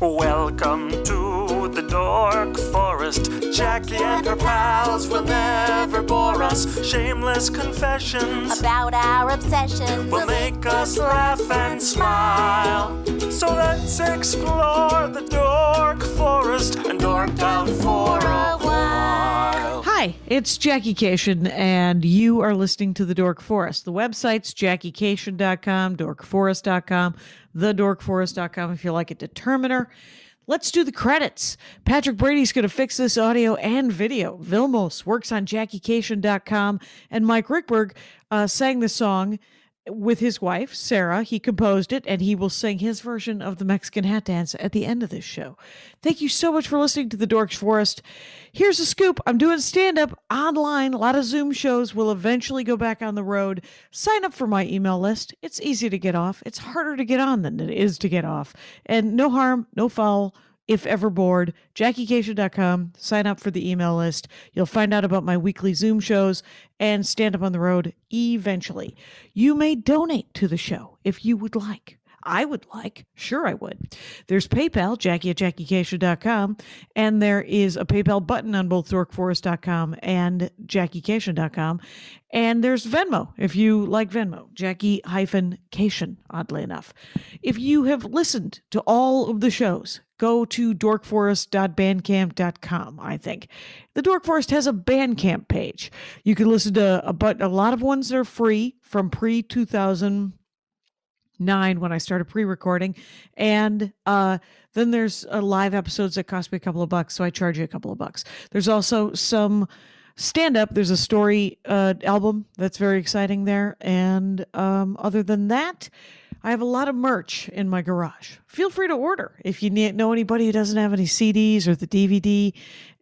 Welcome to the Dork Forest. Jackie and her pals will never bore us. Shameless confessions About our obsession. will make us laugh and smile. So let's explore the Dork Forest and dork out for a while. Hi, it's Jackie Kashian, and you are listening to The Dork Forest. The website's jackiekashian.com, dorkforest.com, thedorkforest.com if you like a determiner. Let's do the credits. Patrick Brady's going to fix this audio and video. Vilmos works on jackiekashian.com, and Mike Ruekberg uh, sang the song with his wife, Sarah. He composed it, and he will sing his version of the Mexican hat dance at the end of this show. Thank you so much for listening to The Dorks Forest. Here's a scoop I'm doing stand up online. A lot of Zoom shows will eventually go back on the road. Sign up for my email list. It's easy to get off, it's harder to get on than it is to get off. And no harm, no foul if ever bored, JackieKashian.com. Sign up for the email list. You'll find out about my weekly Zoom shows and stand up on the road eventually. You may donate to the show if you would like. I would like. Sure, I would. There's PayPal, Jackie at JackieKashian.com, and there is a PayPal button on both DorkForest.com and JackieKashian.com. And there's Venmo if you like Venmo, Jackie hyphen Kashian, oddly enough. If you have listened to all of the shows, go to dorkforest.bandcamp.com, I think. The Dork Forest has a Bandcamp page. You can listen to a, but a lot of ones that are free from pre 2000 nine when I started pre-recording, and uh, then there's uh, live episodes that cost me a couple of bucks, so I charge you a couple of bucks. There's also some stand-up. There's a story uh, album that's very exciting there, and um, other than that. I have a lot of merch in my garage. Feel free to order if you know anybody who doesn't have any CDs or the DVD.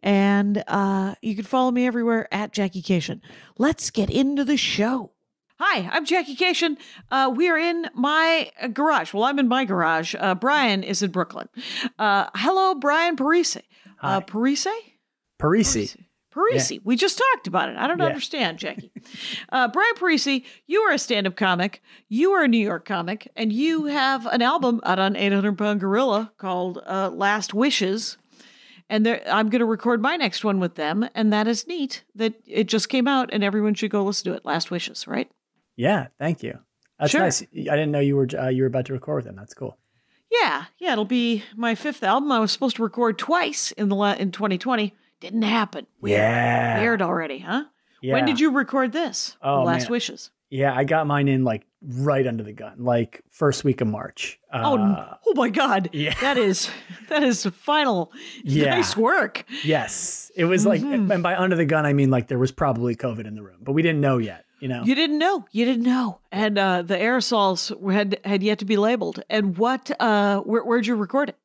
And uh, you can follow me everywhere at Jackie Kashian. Let's get into the show. Hi, I'm Jackie Kashian. Uh, we are in my garage. Well, I'm in my garage. Uh, Brian is in Brooklyn. Uh, hello, Brian Parise. Uh, Parise? Parise. Parise. We just talked about it. I don't Yeah. understand, Jackie. uh, Brian Parise, you are a stand-up comic. You are a New York comic, and you have an album out on 800 Pound Gorilla called uh, Last Wishes. And there, I'm going to record my next one with them, and that is neat that it just came out, and everyone should go listen to it. Last Wishes, right? Yeah, thank you. That's Sure. nice. I didn't know you were uh, you were about to record with them. That's cool. Yeah, yeah, it'll be my fifth album. I was supposed to record twice in the la- in 2020. Didn't happen. Yeah. Weird already, huh? Yeah. When did you record this? Oh, Last man. Wishes. Yeah, I got mine in like right under the gun, like first week of March. Oh, Uh, oh my God! yeah. that is that is final. Yeah. Nice work. yes, it was like, Mm-hmm. and by under the gun, I mean like there was probably COVID in the room, but we didn't know yet. You know. You didn't know. You didn't know. And uh, the aerosols had had yet to be labeled. And what? Uh, where, where'd you record it?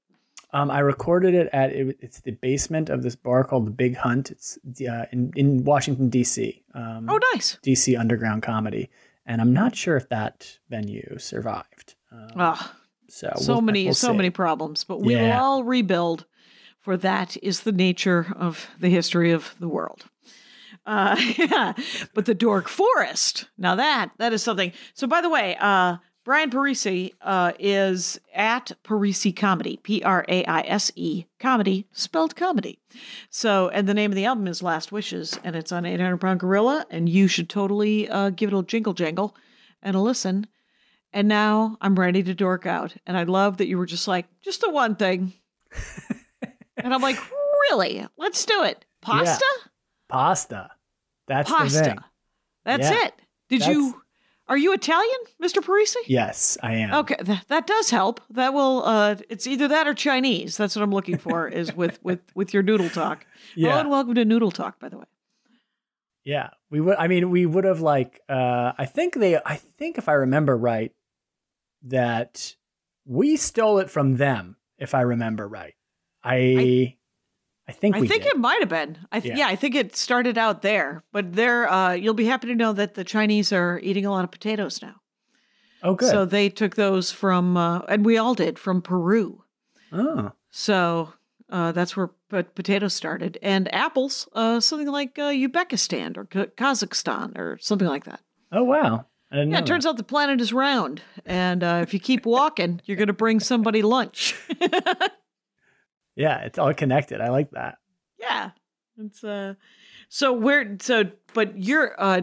Um, I recorded it at it, it's the basement of this bar called the Big Hunt. It's uh, in in Washington D.C. Um, Oh, nice. DC Underground Comedy, and I'm not sure if that venue survived. Um, so so we'll- many, we'll so see. many problems. But we will all rebuild. For that is the nature of the history of the world. Uh, yeah, but the Dork Forest. Now that that is something. So by the way, uh, Brian Parise uh, is at Parise Comedy, P R A I S E comedy, spelled comedy. So and the name of the album is Last Wishes, and it's on 800 Pound Gorilla, and you should totally uh, give it a jingle jangle and a listen. And now I'm ready to dork out, and I love that you were just like just the one thing, and I'm like really, let's do it. Pasta. Pasta. That's the thing. Pasta. That's Yeah. it. Did That's- you? Are you Italian, Mr. Parise? Yes, I am. Okay, th- that does help. That will. Uh, it's either that or Chinese. That's what I'm looking for. is with with with your noodle talk. Yeah. and welcome to Noodle Talk. By the way. Yeah. We would I mean we would have like uh I think they I think if I remember right that we stole it from them if I remember right. I I, think I think did. it might have been. I th- Yeah. yeah. I think it started out there, but there. Uh, you'll be happy to know that the Chinese are eating a lot of potatoes now. Oh good. So they took those from, uh, and we all did from Peru. oh. So uh, that's where p- potatoes started, and apples, uh, something like uh, Uzbekistan or K- Kazakhstan or something like that. Oh wow. I Yeah, it turns out the planet is round, and uh, if you keep walking, you're going to bring somebody lunch. Yeah, it's all connected. I like that. Yeah. It's uh so where so but you're uh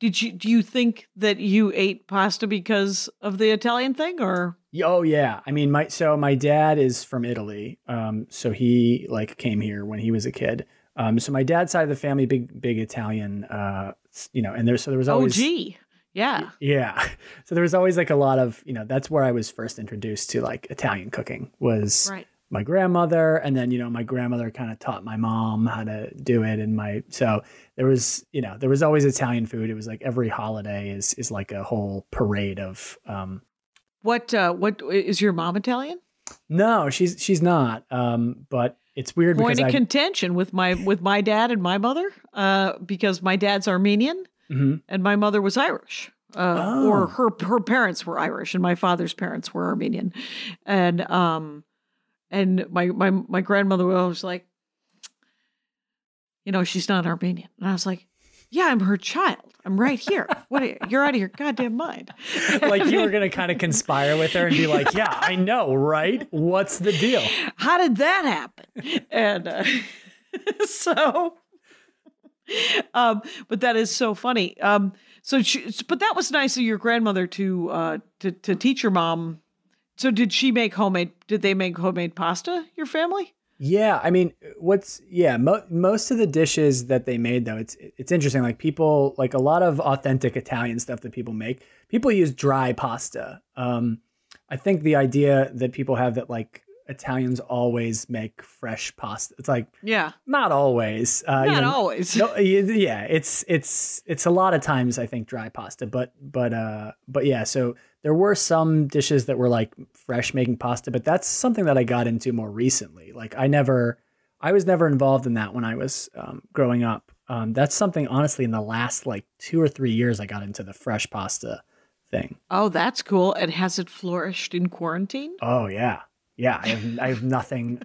did you do you think that you ate pasta because of the Italian thing or Oh yeah, I mean, my so my dad is from Italy, um, so he like came here when he was a kid. Um, so my dad's side of the family, big big Italian, uh, you know, and there's so there was always Oh gee. Yeah. yeah, so there was always like a lot of you know that's where I was first introduced to like Italian cooking was Right. My grandmother, and then you know my grandmother kind of taught my mom how to do it, and my so there was you know there was always Italian food. It was like every holiday is is like a whole parade of um, What uh what is your mom Italian? No, she's she's not. Um, but it's weird Point because of I. contention with my with my dad and my mother, uh, because my dad's Armenian Mhm. and my mother was Irish. Uh, Oh. or her her parents were Irish and my father's parents were Armenian. And um and my my my grandmother was like you know, she's not Armenian. And I was like, yeah, I'm her child. I'm right here. What are you, you're out of your goddamn mind. like you were gonna kind of conspire with her and be like, "Yeah, I know, right? What's the deal?" how did that happen? And uh, so, um, but that is so funny. Um, so, she, but that was nice of your grandmother to uh, to to teach your mom. So, did she make homemade? Did they make homemade pasta? Your family? Yeah, I mean, what's yeah, mo- most of the dishes that they made though, it's it's interesting. Like people, like a lot of authentic Italian stuff that people make, people use dry pasta. Um, I think the idea that people have that like Italians always make fresh pasta. It's like Yeah, not always. Uh, you not know, always. no, yeah, it's it's it's a lot of times I think dry pasta, but but uh but yeah, so there were some dishes that were like fresh making pasta, but that's something that I got into more recently. Like I never I was never involved in that when I was um, growing up. Um, that's something honestly in the last like two or three years I got into the fresh pasta thing. Oh, that's cool. And has it flourished in quarantine? Oh yeah, yeah. I have I have nothing.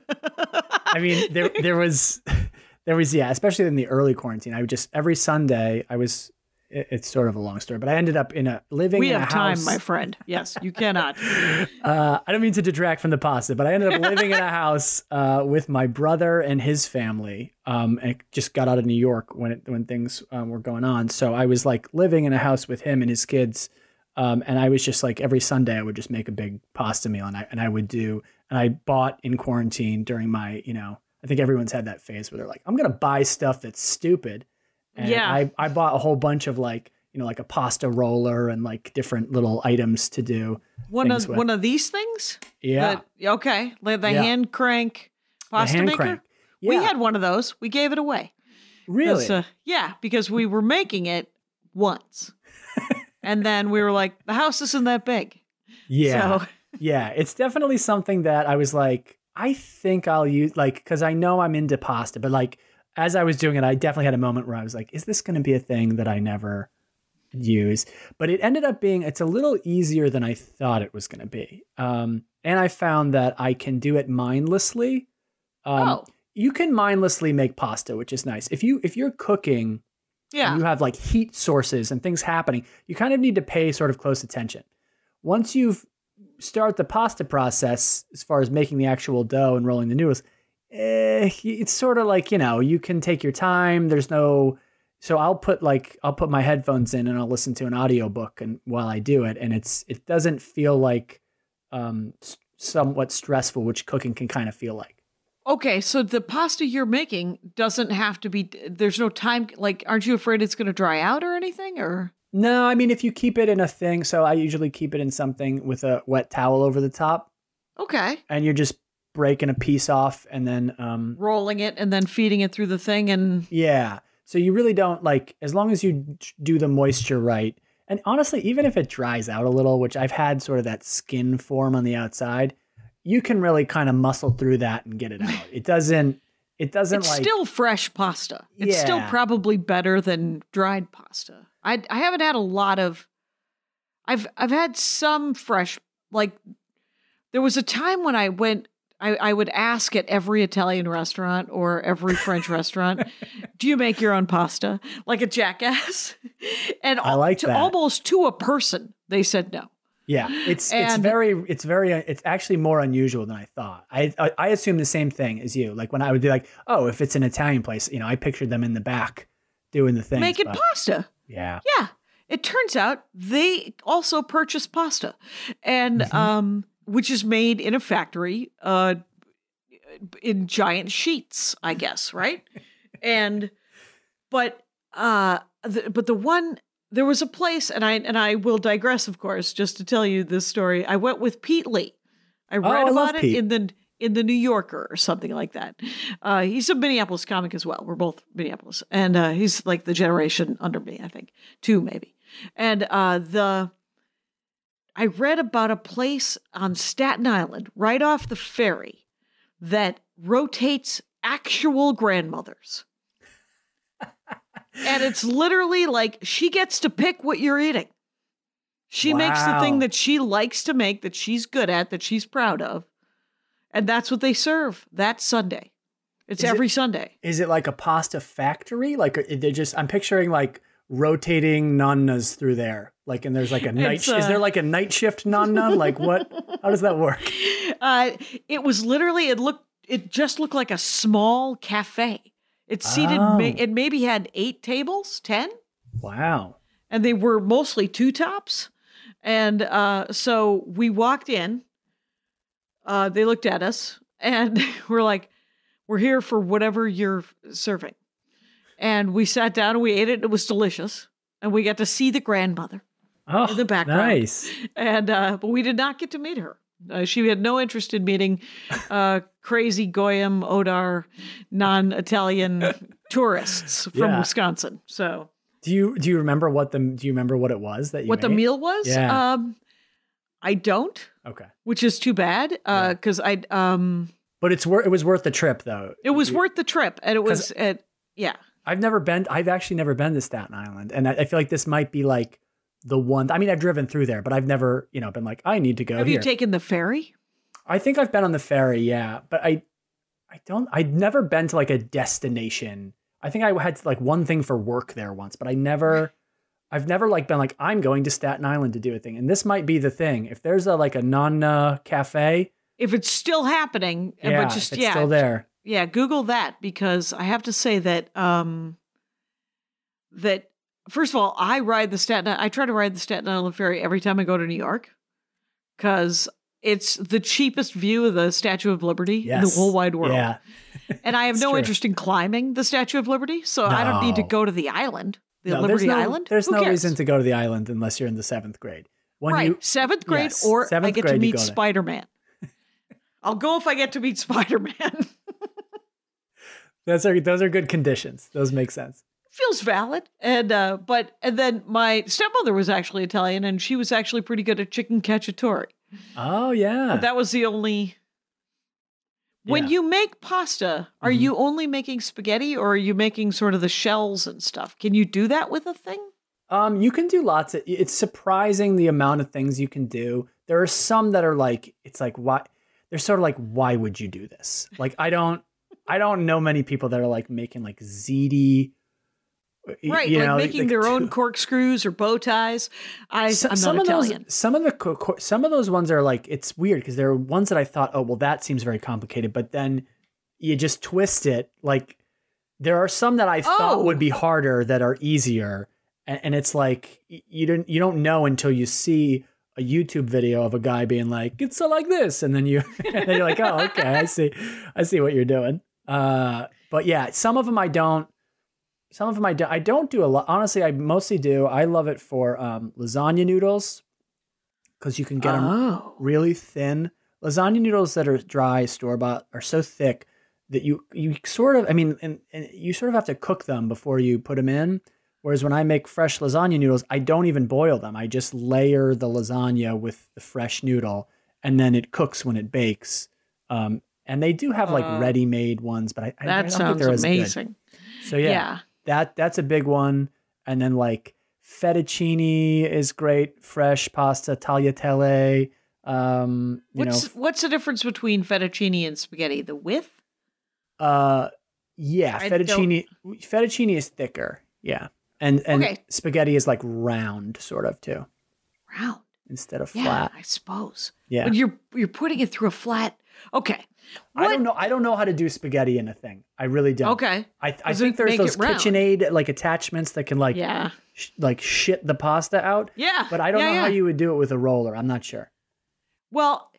I mean, there there was there was yeah, especially in the early quarantine. I would just every Sunday I was. It- It's sort of a long story, but I ended up in a living. We in have a time, my friend. Yes, you cannot. Uh, I don't mean to detract from the pasta, but I ended up living in a house uh, with my brother and his family. Um, and just got out of New York when it, when things um, were going on. So I was like living in a house with him and his kids. Um, and I was just like every Sunday I would just make a big pasta meal, and I and I would do. And I bought in quarantine during my you know I think everyone's had that phase where they're like I'm gonna buy stuff that's stupid. And Yeah. I I bought a whole bunch of like you know like a pasta roller and like different little items to do. One of with- one of these things. Yeah. That- okay, like the Yeah. hand crank pasta hand maker. crank. We had one of those. We gave it away. Really? uh, yeah, because we were making it once, and then we were like, the house isn't that big. yeah. So yeah. It's definitely something that I was like, I think I'll use, like, because I know I'm into pasta, but like, as I was doing it, I definitely had a moment where I was like, is this going to be a thing that I never use? But it ended up being, it's a little easier than I thought it was going to be. Um, and I found that I can do it mindlessly. Um, oh You can mindlessly make pasta, which is nice. If you if you're cooking yeah, and you have like heat sources and things happening, you kind of need to pay sort of close attention. Once you've start the pasta process, as far as making the actual dough and rolling the noodles, eh, it's sort of like you know you can take your time. There's no so I'll put like I'll put my headphones in and I'll listen to an audiobook and while I do it, and it's it doesn't feel like um, somewhat stressful, which cooking can kind of feel like. okay. So the pasta you're making doesn't have to be. There's no time. Like, aren't you afraid it's going to dry out or anything? Or No, I mean if you keep it in a thing, so I usually keep it in something with a wet towel over the top, okay, and you're just breaking a piece off, and then um, rolling it and then feeding it through the thing, and yeah. So you really don't like as long as you do the moisture right. And honestly, even if it dries out a little, which I've had sort of that skin form on the outside, you can really kind of muscle through that and get it out. It doesn't. It doesn't it's like. still fresh pasta. It's still probably better than dried pasta. I I haven't had a lot of. I've I've had some fresh like. There was a time when I went. I, I would ask at every Italian restaurant or every French restaurant, "Do you make your own pasta?" Like a jackass, and I like to that. almost to a person, they said no. Yeah, it's it's very it's very it's actually more unusual than I thought. I, I I assumed the same thing as you. Like when I would be like, oh, if it's an Italian place, you know, I pictured them in the back doing the thing. Making pasta. yeah. Yeah. It turns out they also purchase pasta and Mhm. um which is made in a factory uh in giant sheets, I guess, right? and but uh the, but the one there was a place and I and I will digress of course just to tell you this story. I went with Pete Lee. I read Oh, I about it Pete. in the in the New Yorker or something like that. Uh, he's a Minneapolis comic as well. We're both Minneapolis, and uh, he's like the generation under me, I think, two maybe. And uh, the I read about a place on Staten Island, right off the ferry, that rotates actual grandmothers. and it's literally like she gets to pick what you're eating. She makes the thing that she likes to make, that she's good at, that she's proud of. And that's what they serve that Sunday. It's Is it- every Sunday. Is it like a pasta factory? Like uh, are they just? I'm picturing like rotating nonnas through there. Like and there's like a night. Sh- is there uh, like a night shift nonna? like what? How does that work? Uh, it was literally it looked it just looked like a small cafe. It seated ma- Oh. it maybe had eight tables, ten, Wow. and they were mostly two tops. And uh, so we walked in. Uh, they looked at us and we're like, "We're here for whatever you're serving." And we sat down and we ate it. It was delicious, and we got to see the grandmother. Oh, In the background. Nice. and uh, but we did not get to meet her. Uh, she had no interest in meeting uh, crazy Goyim Odar non-Italian tourists from Yeah. Wisconsin. So Do you do you remember what the do you remember what it was that you what the meal was? Yeah. Um, I don't, Okay. which is too bad Yeah. because I um But it's worth it was worth the trip though. it was You- worth the trip and it was at yeah I've never been. I've actually never been to Staten Island, and I, I feel like this might be like the one. I mean, I've driven through there, but I've never, you know, been like, I need to go Have here. you taken the ferry? I think I've been on the ferry, yeah, but I, I don't. I'd never been to like a destination. I think I had like one thing for work there once, but I never. I've never like been like I'm going to Staten Island to do a thing, and this might be the thing. If there's a like a non cafe, If it's still happening, uh, yeah, but just it's yeah, still there. yeah google that because i have to say that um that first of all i ride the staten i try to ride the staten island ferry every time i go to new york because it's the cheapest view of the statue of liberty in the Yes. whole wide world Yeah, and i have no true. interest in climbing the statue of liberty so i don't need to go to the island the No, liberty there's no, island There's Who no cares? reason to go to the island unless you're in the seventh grade. When right you seventh grade Yes, or i get to grade you meet spider-man i'll go if i get to meet spider-man those are those are good conditions. Those make sense. Feels valid and uh but and then my stepmother was actually italian and she was actually pretty good at chicken cacciatore Oh yeah. but that was the only when Yeah. you make pasta are Mhm. you only making spaghetti or are you making sort of the shells and stuff can you do that with a thing Um, you can do lots of. It's surprising the amount of things you can do. There are some that are like, it's like why. They're sort of like, why would you do this? Like, I don't, I don't know many people that are like making like ziti. Right you like know, making their own corkscrews or bow ties i So- i'm some of those, some of the some of those ones are like it's weird because there are ones that I thought, oh well, that seems very complicated, but then you just twist it. Like there are some that I thought Oh. would be harder that are easier, and, and it's like you don't you don't know until you see a YouTube video of a guy being like, it's uh, like this, and then you and then you're like, oh okay, I see, I see what you're doing. Uh, but yeah, some of them I don't. Some of them I, do, I don't do a lot. Honestly, I mostly do. I love it for um, lasagna noodles because you can get them oh really thin. Lasagna noodles that are dry store bought are so thick that you you sort of I mean and, and you sort of have to cook them before you put them in. Whereas when I make fresh lasagna noodles, I don't even boil them. I just layer the lasagna with the fresh noodle, and then it cooks when it bakes. Um, and they do have like Uh, ready-made ones, but I, I that don't think sounds they're as good. amazing So yeah. yeah, that that's a big one. And then like fettuccine is great, fresh pasta, tagliatelle. Um, you what's know, what's the difference between fettuccine and spaghetti the width uh, yeah, I fettuccine. Fettuccine is thicker, yeah, and and Okay. spaghetti is like round, sort of too. round instead of Yeah, flat. I suppose. Yeah. But you're you're putting it through a flat. Okay. I don't know. I don't know how to do spaghetti in a thing. I really don't. Okay. I, I think there's those? KitchenAid like attachments that can like Yeah. sh- like shit the pasta out. Yeah. But I don't yeah, know how you would do it with a roller. I'm not sure. Well,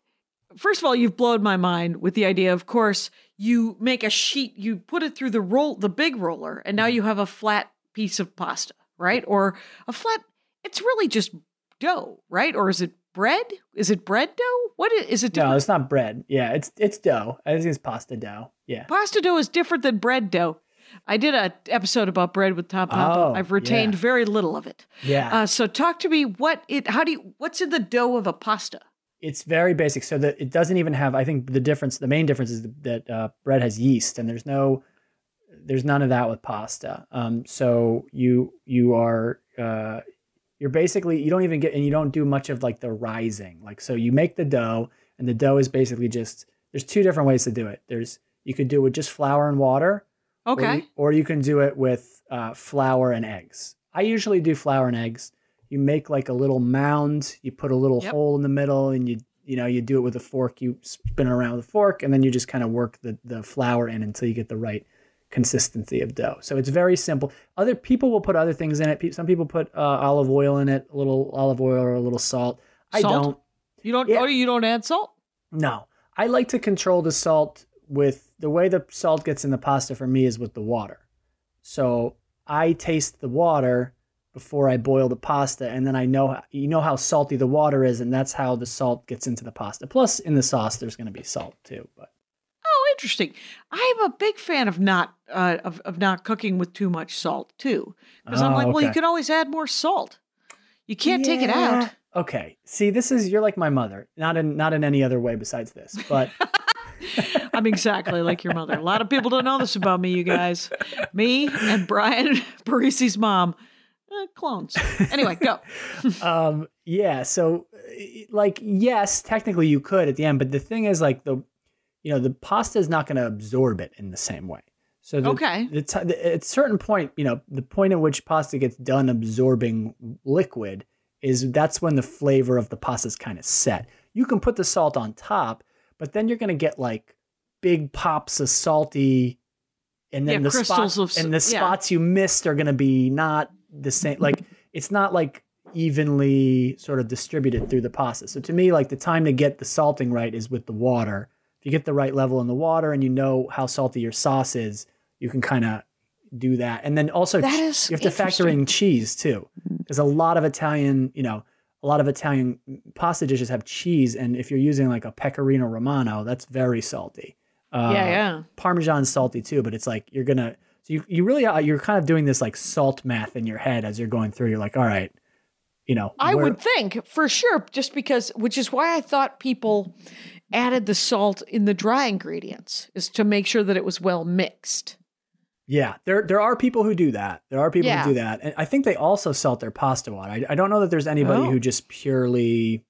first of all, you've blown my mind with the idea. Of course, you make a sheet, you put it through the roll, the big roller, and now mm-hmm. you have a flat piece of pasta, right? Or a flat. It's really just dough, right? Or is it bread? Is it bread dough? What is, is it? Different? No, it's not bread. Yeah, it's it's dough. I think it's pasta dough. Yeah. Pasta dough is different than bread dough. I did a episode about bread with Tom Papa. Oh, I've retained yeah. very little of it. Yeah. Uh, so talk to me. What it? How do you? What's in the dough of a pasta? it's very basic. So that it doesn't even have. I think the difference, the main difference is that uh, bread has yeast, and there's no, there's none of that with pasta. Um, so you you are uh, you're basically you don't even get and you don't do much of like the rising. Like so, you make the dough, and the dough is basically just. There's two different ways to do it. There's you could do it with just flour and water. or Okay. you- Or you, can do it with uh, flour and eggs. I usually do flour and eggs. You make like a little mound. You put a little Yep. hole in the middle, and you you know you do it with a fork. You spin it around with a fork, and then you just kind of work the the flour in until you get the right consistency of dough. So it's very simple. Other people will put other things in it. Some people put uh, olive oil in it, a little olive oil or a little salt. I Salt? don't. You don't. Yeah. Oh, you don't add salt. No, I like to control the salt with the way the salt gets in the pasta for me is with the water. So I taste the water before I boil the pasta, and then I know you know how salty the water is, and that's how the salt gets into the pasta. Plus, in the sauce, there's going to be salt too. But interesting. I'm a big fan of not uh, of of not cooking with too much salt too, because I'm Oh, like, well, you can always add more salt. You can't take it out. Okay. See, this is you're like my mother. Not in not in any other way besides this. But I'm exactly like your mother. A lot of people don't know this about me, you guys. Me and Brian Parise's mom, uh, clones. Anyway, go. um yeah so eh, like yes technically you could at the end but the thing is like the you know the pasta is not going to absorb it in the same way so the, Okay. the t- the, at a certain point you know the point at which pasta gets done absorbing liquid is that's when the flavor of the pasta is kind of set you can put the salt on top but then you're going to get like big pops of salty and then Yeah, the crystals spots of and the yeah. spots you missed are going to be not the same like it's not like evenly sort of distributed through the pasta. So to me, like the time to get the salting right is with the water. If you get the right level in the water and you know how salty your sauce is, you can kind of do that. And then also That is you have to factor in cheese too. Because a lot of Italian, you know, a lot of Italian pasta dishes have cheese, and if you're using like a pecorino romano, that's very salty. Uh, yeah, yeah. Parmesan's salty too, but it's like you're gonna. So you you really are, you're kind of doing this like salt math in your head as you're going through. You're like, all right, you know, I would think for sure, just because, which is why I thought people added the salt in the dry ingredients, is to make sure that it was well mixed. Yeah, there there are people who do that. There are people Yeah. who do that, and I think they also salt their pasta water. I, I don't know that there's anybody Oh. who just purely.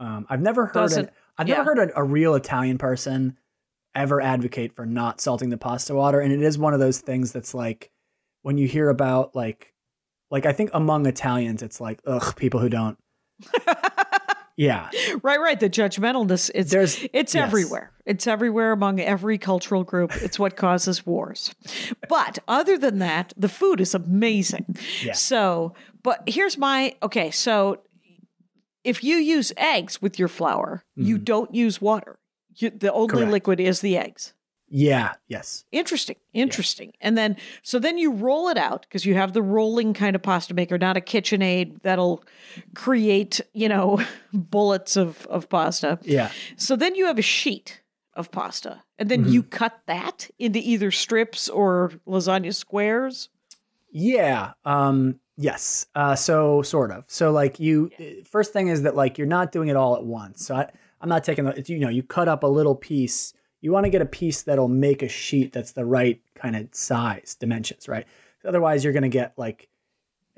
Um, I've never heard. Doesn't- An, I've yeah. never heard a, a real Italian person ever advocate for not salting the pasta water, and it is one of those things that's like when you hear about like, like I think among Italians, it's like ugh, people who don't. yeah, Right, right. The judgmentalness, it's There's- it's yes. everywhere. It's everywhere among every cultural group. It's what causes wars. But other than that, the food is amazing. Yeah. So, but here's my okay. So, if you use eggs with your flour, you don't use water. You, the only Mm-hmm. Correct. liquid is the eggs. Yeah, yes, Interesting, interesting. And then, so then you roll it out because you have the rolling kind of pasta maker, not a KitchenAid that'll create, you know, bullets of, of pasta. yeah. So then you have a sheet of pasta, and then you cut that into either strips or lasagna squares. Yeah. Um yes. Uh so sort of. So like you first thing is that like you're not doing it all at once. So I I'm not taking the you know, you cut up a little piece. You want to get a piece that'll make a sheet that's the right kind of size, dimensions, right? Otherwise you're going to get like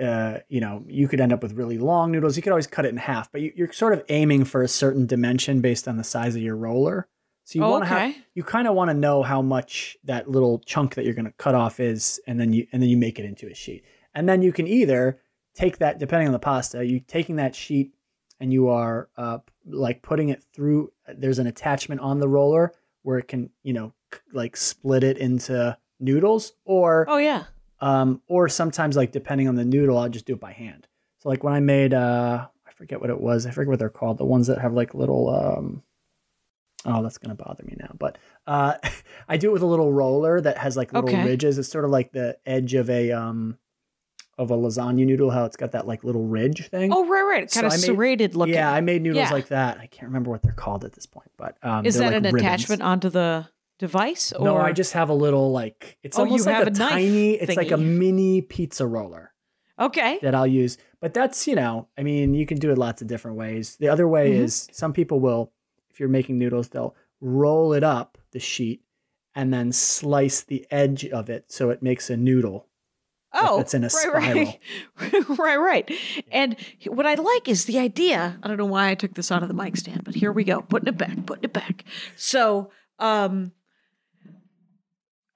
uh, you know, you could end up with really long noodles. You could always cut it in half, but you, you're sort of aiming for a certain dimension based on the size of your roller. So you Oh, want to have you kind of want to know how much that little chunk that you're going to cut off is, and then you and then you make it into a sheet, and then you can either take that depending on the pasta, you taking that sheet and you are uh, like putting it through. There's an attachment on the roller where it can, you know, like split it into noodles, or Oh yeah. um, or sometimes like depending on the noodle, I'll just do it by hand. So like when I made, uh, I forget what it was. I forget what they're called. The ones that have like little, um, oh, that's gonna bother me now. But uh, I do it with a little roller that has like little Okay. ridges. It's sort of like the edge of a um, of a lasagna noodle. How it's got that like little ridge thing. Oh right, right. So Kind of made- serrated looking. Yeah, I made noodles Yeah. like that. I can't remember what they're called at this point, but um, Is that like an ribbons. attachment onto the device? Or No, I just have a little like it's Oh, almost like a, a tiny. It's like a mini pizza roller. okay. that I'll use. But that's, you know, I mean, you can do it lots of different ways. The other way Mhm. is some people will, if you're making noodles, they'll roll it up the sheet and then slice the edge of it so it makes a noodle. Oh, it's in a right, right, right, right. And what I like is the idea. I don't know why I took this out of the mic stand, but here we go, putting it back, putting it back. So, um,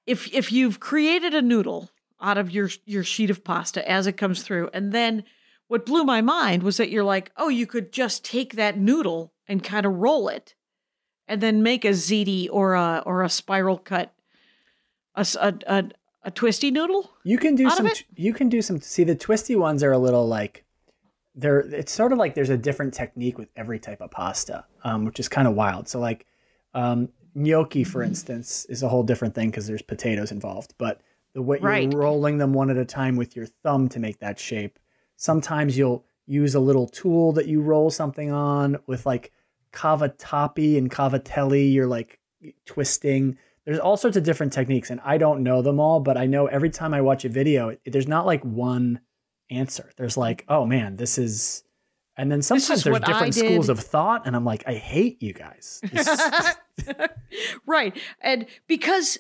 if if you've created a noodle out of your your sheet of pasta as it comes through, and then what blew my mind was that you're like, oh, you could just take that noodle and kind of roll it, and then make a ziti or a or a spiral cut, a a, a, twisty noodle. You can do some you can do some see the twisty ones are a little like they're it's sort of like there's a different technique with every type of pasta, um, which is kind of wild. So like um, gnocchi, for instance, is a whole different thing because there's potatoes involved. But the way Right. you're rolling them one at a time with your thumb to make that shape. Sometimes you'll use a little tool that you roll something on with like cavatappi and cavatelli. You're like twisting. There's all sorts of different techniques, and I don't know them all, but I know every time I watch a video, it, there's not like one answer. There's like, oh man, this is. And then sometimes there's different schools of thought, and I'm like, I hate you guys. Right. And because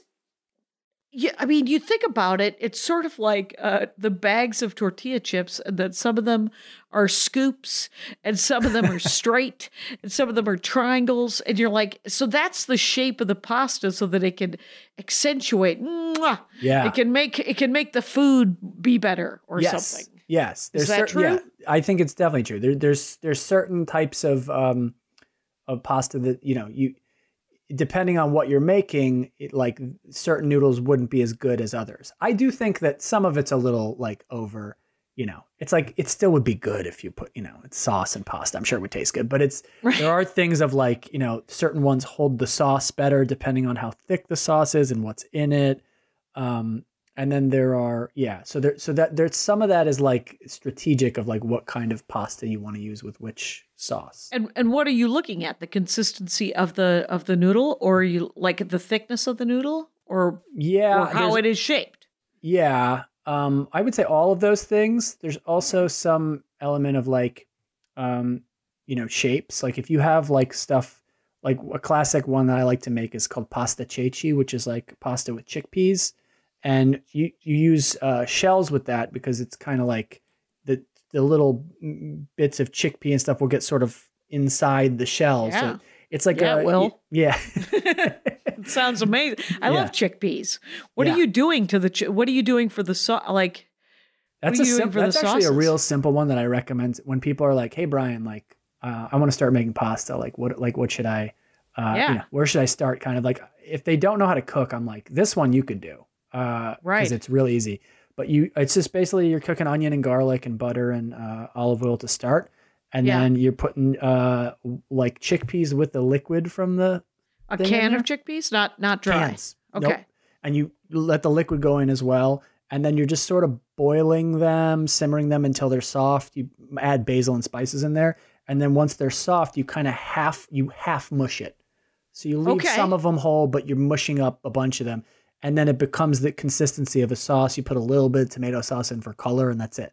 yeah, I mean, you think about it, it's sort of like uh, the bags of tortilla chips, and that some of them are scoops, and some of them are straight, and some of them are triangles, and you're like, so that's the shape of the pasta, so that it can accentuate. Mwah, yeah. It can make it can make the food be better or yes. something. Yes. There's that cer- Yeah, true? I think it's definitely true. There, there's there's certain types of um of pasta that you know you depending on what you're making, it, like certain noodles wouldn't be as good as others. I do think that some of it's a little like over. You know, it's like it still would be good if you put you know it's sauce and pasta. I'm sure it would taste good, but it's Right. there are things of like you know certain ones hold the sauce better depending on how thick the sauce is and what's in it. Um, and then there are yeah so there so that there's some of that is like strategic of like what kind of pasta you want to use with which sauce And and what are you looking at? The consistency of the of the noodle, or you like the thickness of the noodle, or yeah or how it is shaped? yeah um i would say all of those things there's also some element of like um you know shapes like if you have like stuff like a classic one that i like to make is called pasta ceci which is like pasta with chickpeas and you you use uh, shells with that because it's kind of like the the little bits of chickpea and stuff will get sort of inside the shell Yeah. so it's like Yeah, a it will. yeah It sounds amazing. I Yeah. love chickpeas. What Yeah. are you doing to the? What are you doing for the sauce? Like, That's a sim- for the that's actually a real simple one that I recommend when people are like, "Hey Brian, like uh, I want to start making pasta. Like what like what should I uh, you Yeah. know, where should I start?" Kind of like if they don't know how to cook, I'm like, "This one you could do." Uh Right. cuz it's really easy. But you it's just basically you're cooking onion and garlic and butter and uh, olive oil to start. And Yeah. then you're putting uh like chickpeas with the liquid from the a can of chickpeas, not not dry. cans. Okay. Nope. And you let the liquid go in as well. And then you're just sort of boiling them, simmering them until they're soft. You add basil and spices in there. And then once they're soft, you kind of half you half mush it. So you leave Okay. some of them whole, but you're mushing up a bunch of them. And then it becomes the consistency of a sauce. You put a little bit of tomato sauce in for color, and that's it.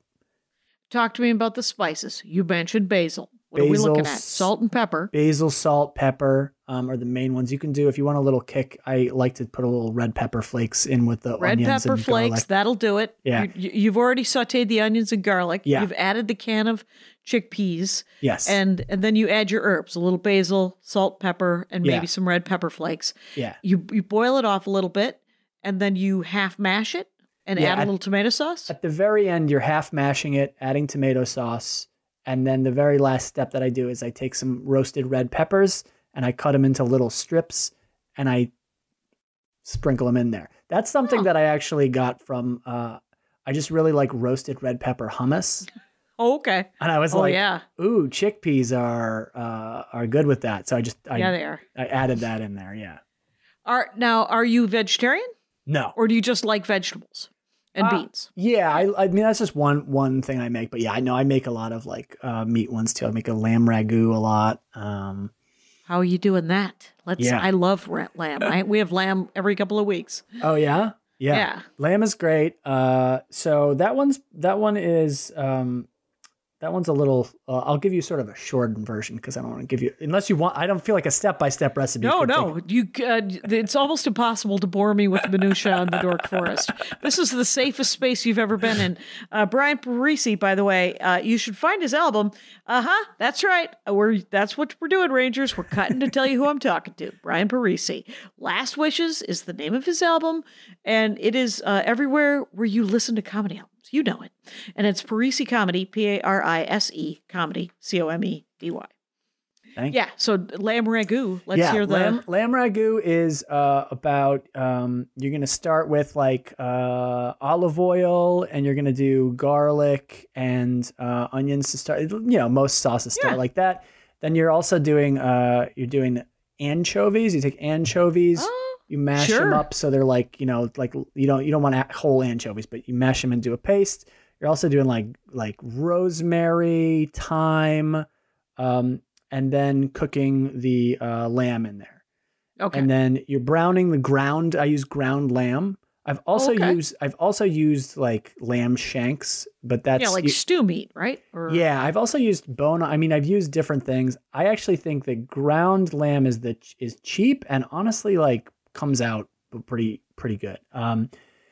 Talk to me about the spices. You mentioned basil. What are we looking Basil, at? Salt and pepper. Basil, salt, pepper um, are the main ones you can do. If you want a little kick, I like to put a little red pepper flakes in with the Red pepper flakes. garlic. That'll do it. Yeah. You, you've already sautéed the onions and garlic. Yeah. You've added the can of chickpeas, Yes. and and then you add your herbs: a little basil, salt, pepper, and Yeah. maybe some red pepper flakes. yeah. You you boil it off a little bit, and then you half mash it and Yeah, add a at- little tomato sauce. At the very end, you're half mashing it, adding tomato sauce, and then the very last step that I do is I take some roasted red peppers and I cut them into little strips and I sprinkle them in there. That's something Oh. that I actually got from. Uh, I just really like roasted red pepper hummus, Oh, okay. and I was Oh like, yeah, "Ooh, chickpeas are uh, are good with that." So I just I, yeah, they are. I added that in there. Yeah. Are now are you vegetarian No. or do you just like vegetables and Uh, beans? Yeah, I, I mean that's just one one thing I make, but yeah, I know I make a lot of like uh, meat ones too. I make a lamb ragu a lot. Um, How are you doing that? Let's. Yeah. I love lamb. I, we have lamb every couple of weeks. oh yeah? yeah, Yeah. lamb is great. Uh, so that one's that one is um, that one's a little. Uh, I'll give you sort of a shortened version because I don't want to give you unless you want. I don't feel like a step by step recipe. No, no, take- you. Uh, it's almost impossible to bore me with minutia on the Dork Forest. This is the safest space you've ever been in. Uh, Brian Parise, by the way, uh, you should find his album. Uh huh. That's right. Uh, We're that's what we're doing, Rangers. We're cutting to tell you who I'm talking to. Brian Parise. Last Wishes is the name of his album, and it is uh, everywhere where you listen to comedy albums. You know it, and it's Parise Comedy. P A R I S E Comedy. C O M E D Y. Thank. Yeah. So lamb ragu. Let's yeah, hear the. lamb, lamb ragu is uh, about um, you're gonna start with like uh, olive oil and you're gonna do garlic and uh, onions to start. You know, most sauces start Yeah. like that. Then you're also doing uh, you're doing anchovies. You take anchovies. Oh, You mash Sure. them up so they're like you know like you don't you don't want whole anchovies, but you mash them into a paste. You're also doing like like rosemary, thyme, um, and then cooking the uh, lamb in there. okay. And then you're browning the ground. I use ground lamb. I've also Okay. used I've also used like lamb shanks, but that's yeah, like you- stew meat, right? Or, yeah, I've also used bone. I mean, I've used different things. I actually think that ground lamb is the is cheap and honestly like comes out pretty pretty good. Um,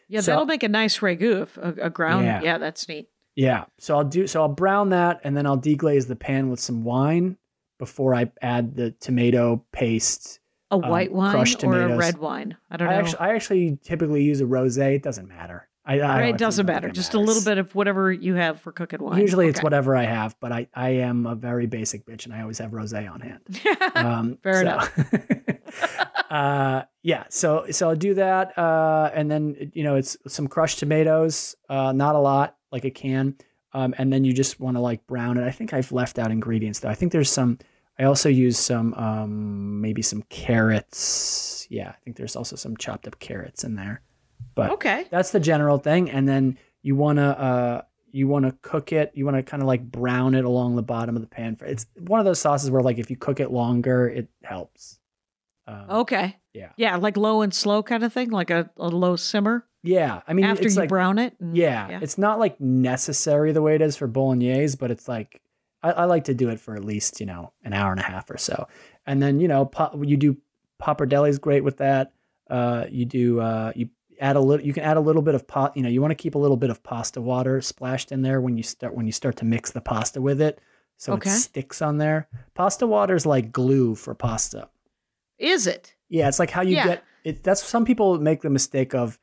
yeah. so- that'll make a nice ragu. If a, a ground. Yeah. Yeah. that's neat. yeah, so I'll do so I'll brown that and then I'll deglaze the pan with some wine before I add the tomato paste. A white wine Um, crushed or a red wine. I don't I know. actually I actually typically use a rosé. It doesn't matter. I, I don't it doesn't matter. Just a little bit of whatever you have for cooking wine. Usually it's whatever I have, but I, I am a very basic bitch and I always have rosé on hand. Um, Fair enough. uh, yeah, so so I'll do that, uh, and then you know it's some crushed tomatoes, uh, not a lot, like a can, um, and then you just want to like brown it. I think I've left out ingredients though. I think there's some. I also use some um, maybe some carrots. Yeah, I think there's also some chopped up carrots in there. But okay. that's the general thing and then you want to uh you want to cook it you want to kind of like brown it along the bottom of the pan it's one of those sauces where like if you cook it longer it helps um, Okay. yeah Yeah, like low and slow kind of thing, like a, a low simmer yeah i mean after you like brown it. and- yeah, it's not like necessary the way it is for bolognese but it's like I, I like to do it for at least you know an hour and a half or so and then you know pa- you do pappardelle is great with that uh you do uh you add a little you can add a little bit of pot you know you want to keep a little bit of pasta water splashed in there when you start when you start to mix the pasta with it so Okay. it sticks on there pasta water is like glue for pasta Is it? yeah it's like how you Yeah. get it that's some people make the mistake of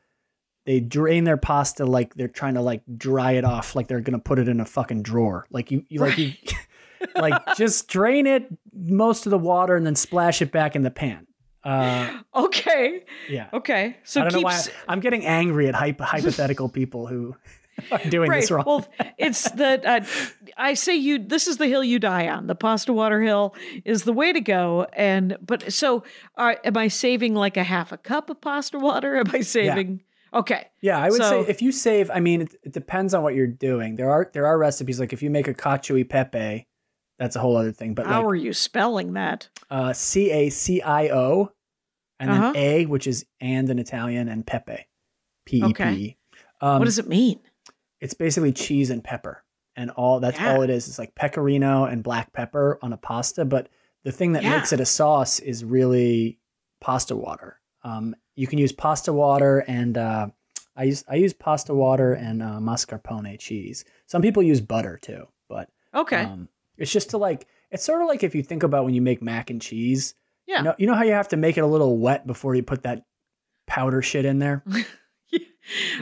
they drain their pasta like they're trying to like dry it off like they're gonna put it in a fucking drawer like you, you like you like just drain it most of the water and then splash it back in the pan uh Okay. yeah Okay. So I don't know why keeps I'm getting angry at hyp- hypothetical people who are doing right. this wrong. Well, it's the uh, I say you. This is the hill you die on. The pasta water hill is the way to go. And but so, uh, am I saving like a half a cup of pasta water? Am I saving? Okay. yeah, I would so- say if you save, I mean, it, it depends on what you're doing. There are there are recipes like if you make a cacio e pepe, that's a whole other thing. But How like are you spelling that? uh, C A C I O, and Uh-huh. then A, which is and in Italian, and pepe, P E P. Okay. Um, what does it mean? It's basically cheese and pepper, and all that's Yeah. all it is. It's like pecorino and black pepper on a pasta. But the thing that Yeah. makes it a sauce is really pasta water. Um, you can use pasta water, and uh, I use I use pasta water and uh, mascarpone cheese. Some people use butter too, but Okay. um, it's just to like it's sort of like if you think about when you make mac and cheese. Yeah. You know, you know how you have to make it a little wet before you put that powder shit in there. Yeah.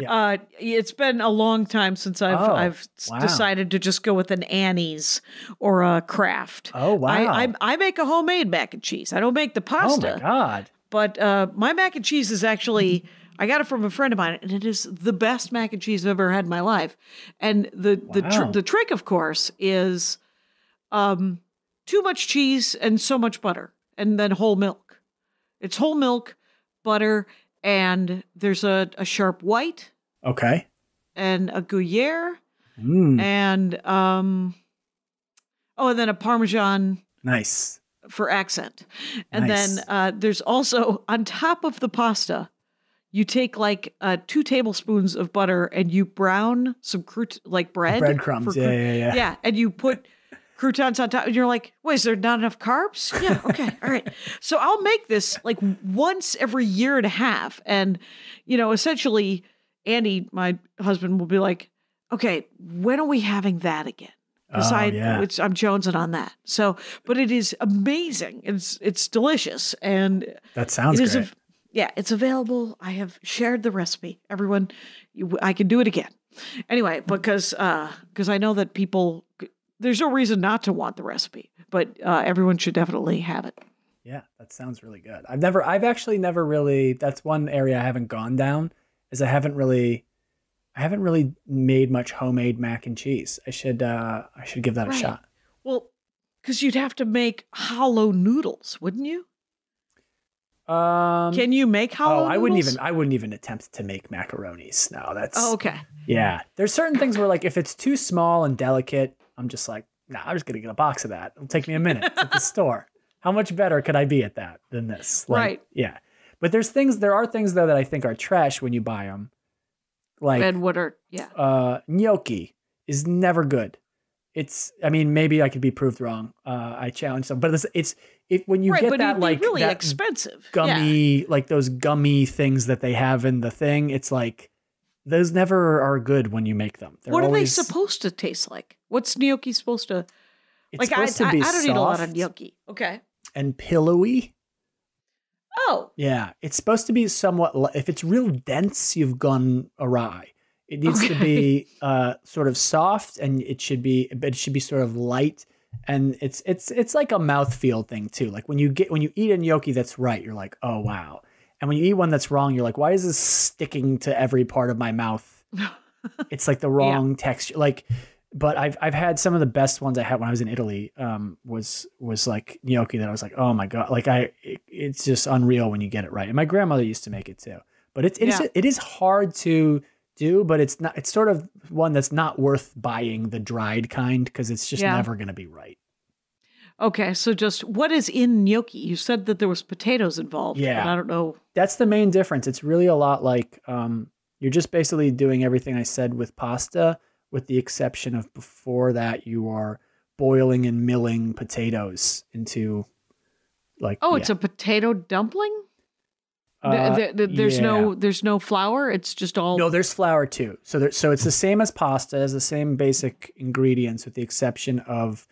Uh, it's been a long time since I've Oh, I've wow. decided to just go with an Annie's or a Kraft. Oh, wow. I, I I make a homemade mac and cheese. I don't make the pasta. oh my god. But uh, my mac and cheese is actually I got it from a friend of mine, and it is the best mac and cheese I've ever had in my life. And the the tr- the trick, of course, is um, too much cheese and so much butter, and then whole milk. It's whole milk, butter, and there's a, a sharp white Okay. and a Gruyere Mm, and um, oh, and then a Parmesan nice. for accent. And Nice. then uh, there's also on top of the pasta, you take like uh, two tablespoons of butter and you brown some crout like bread, Breadcrumbs. Yeah, yeah, yeah. yeah, and you put croutons on top, and you're like, wait, is there not enough carbs? Yeah, okay, all right. So I'll make this like once every year and a half, and you know, essentially, Andy, my husband, will be like, okay, when are we having that again? Because Oh, I, yeah. I'm jonesing on that. So, but it is amazing. It's it's delicious, and That sounds it is. great. av- yeah, it's available. I have shared the recipe. Everyone, you, I can do it again. Anyway, because because uh, I know that people, there's no reason not to want the recipe, but uh, everyone should definitely have it. Yeah, that sounds really good. I've never, I've actually never really. That's one area I haven't gone down. Is I haven't really, I haven't really made much homemade mac and cheese. I should, uh I should give that a shot. Well, because you'd have to make hollow noodles, wouldn't you? Um, Can you make hollow? oh, I wouldn't even, I wouldn't even attempt to make macaronis. No, that's. Oh, okay. Yeah, there's certain things where like if it's too small and delicate, I'm just like, nah, I'm just gonna get a box of that. It'll take me a minute at the store. How much better could I be at that than this? Like, Right. Yeah, but there's things. There are things though that I think are trash when you buy them. Like what are yeah? uh, gnocchi is never good. It's. I mean, maybe I could be proved wrong. Uh, I challenge them, but it's. It's. If when you right, get that like really that expensive. Yeah. gummy, like those gummy things that they have in the thing, it's like those never are good when you make them. They're What are always, they supposed to taste like? What's gnocchi supposed to It's like? I, supposed to I, I don't eat a lot of soft gnocchi. Okay. and pillowy. Oh, Yeah, it's supposed to be somewhat. If it's real dense, you've gone awry. It needs to be uh, sort of soft, and it should be, but it should be sort of light. And it's it's it's like a mouthfeel thing too. Like when you get when you eat a gnocchi that's right, you're like, oh wow. And when you eat one that's wrong, you're like, why is this sticking to every part of my mouth? it's like the wrong texture. Like, but I've I've had some of the best ones I had when I was in Italy. Um, was was like gnocchi that I was like, oh my god, like I, it, it's just unreal when you get it right. And my grandmother used to make it too. But it's it's Yeah. it is hard to do, but it's not. It's sort of one that's not worth buying the dried kind because it's just Yeah. never going to be right. Okay. So just what is in gnocchi? You said that there was potatoes involved. Yeah. I don't know. That's the main difference. It's really a lot like um, you're just basically doing everything I said with pasta, with the exception of before that you are boiling and milling potatoes into like Oh, yeah. it's a potato dumpling. Uh, th- th- there's yeah. no there's no flour. It's just all. No, there's flour too. So there, so it's the same as pasta, as the same basic ingredients, with the exception of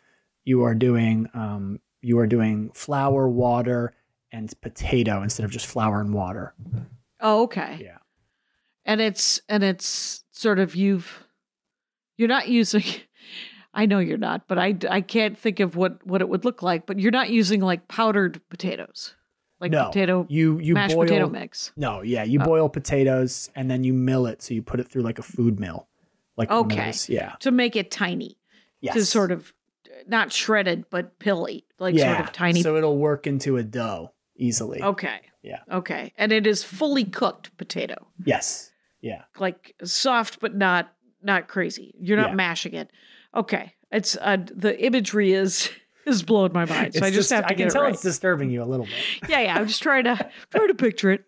you are doing um, you are doing flour, water, and potato instead of just flour and water. Oh, okay. Yeah. And it's and it's sort of you've you're not using. I know you're not, but I I can't think of what what it would look like. But you're not using like powdered potatoes, like no, potato you you mashed boil, potato mix. No, yeah, you Oh. boil potatoes and then you mill it, so you put it through like a food mill, like Okay. those- yeah, to make it tiny, yes, to sort of not shredded but pilly, like yeah, sort of tiny. so it'll work into a dough easily. okay. Yeah. Okay. And it is fully cooked potato, Yes, yeah, like soft but not not crazy. You're not Yeah. mashing it. Okay. It's uh, the imagery is is blowing my mind. So It's I just have to I can it tell right. it's disturbing you a little bit. yeah, yeah. I'm just trying to try to picture it.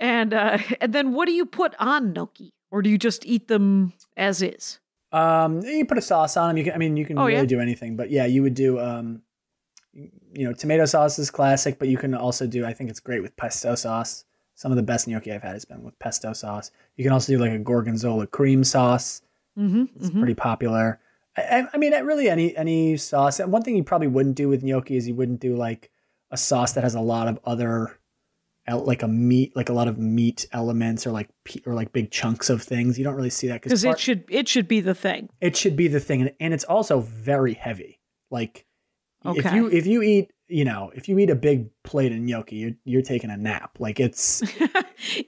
And uh and then what do you put on gnocchi? Or do you just eat them as is? Um, you put a sauce on them. You can, I mean, you can Oh, really yeah? do anything, but yeah, you would do, um, you know, tomato sauce is classic, but you can also do, I think it's great with pesto sauce. Some of the best gnocchi I've had has been with pesto sauce. You can also do like a gorgonzola cream sauce. Mm-hmm. It's pretty popular. I, I- mean, really any, any sauce. One thing you probably wouldn't do with gnocchi is you wouldn't do like a sauce that has a lot of other like a meat, like a lot of meat elements or like or like big chunks of things. You don't really see that because it should it should be the thing. it should be the thing, and, and it's also very heavy. Like if you if you eat you know if you eat a big plate of gnocchi, you're you're taking a nap. Like it's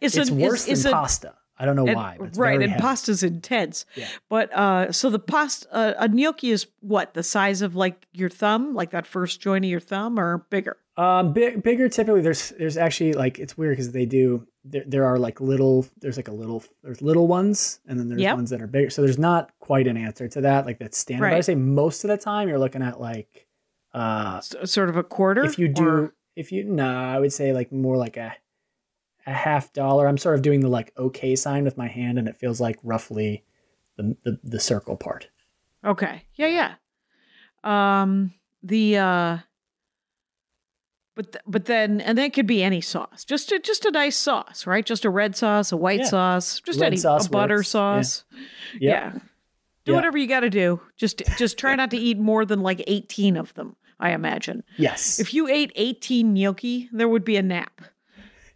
It's, it's an- worse is, than a- pasta. I don't know and- why, but it's right, and heavy. pasta's intense. Yeah. But uh, so the pasta, uh, a gnocchi is what the size of like your thumb, like that first joint of your thumb, or bigger. Um, big, bigger. Typically, there's there's actually like it's weird because they do there there are like little there's like a little there's little ones and then there's Yep. ones that are bigger. So there's not quite an answer to that like that's standard. But I say most of the time you're looking at like uh S- sort of a quarter. if you do or- if you no I would say like more like a a half dollar. I'm sort of doing the like okay sign with my hand and it feels like roughly the the, the circle part. Okay. Yeah, yeah. Um the uh but th- but then and that could be any sauce. Just a just a nice sauce, right? Just a red sauce, a white Yeah. sauce, just Red any sauce a butter works. Yeah. sauce. Yep. Yeah. Do Yeah. whatever you got to do. Just just try not to eat more than like 18 of them, I imagine. Yes. If you ate 18 gnocchi, there would be a nap.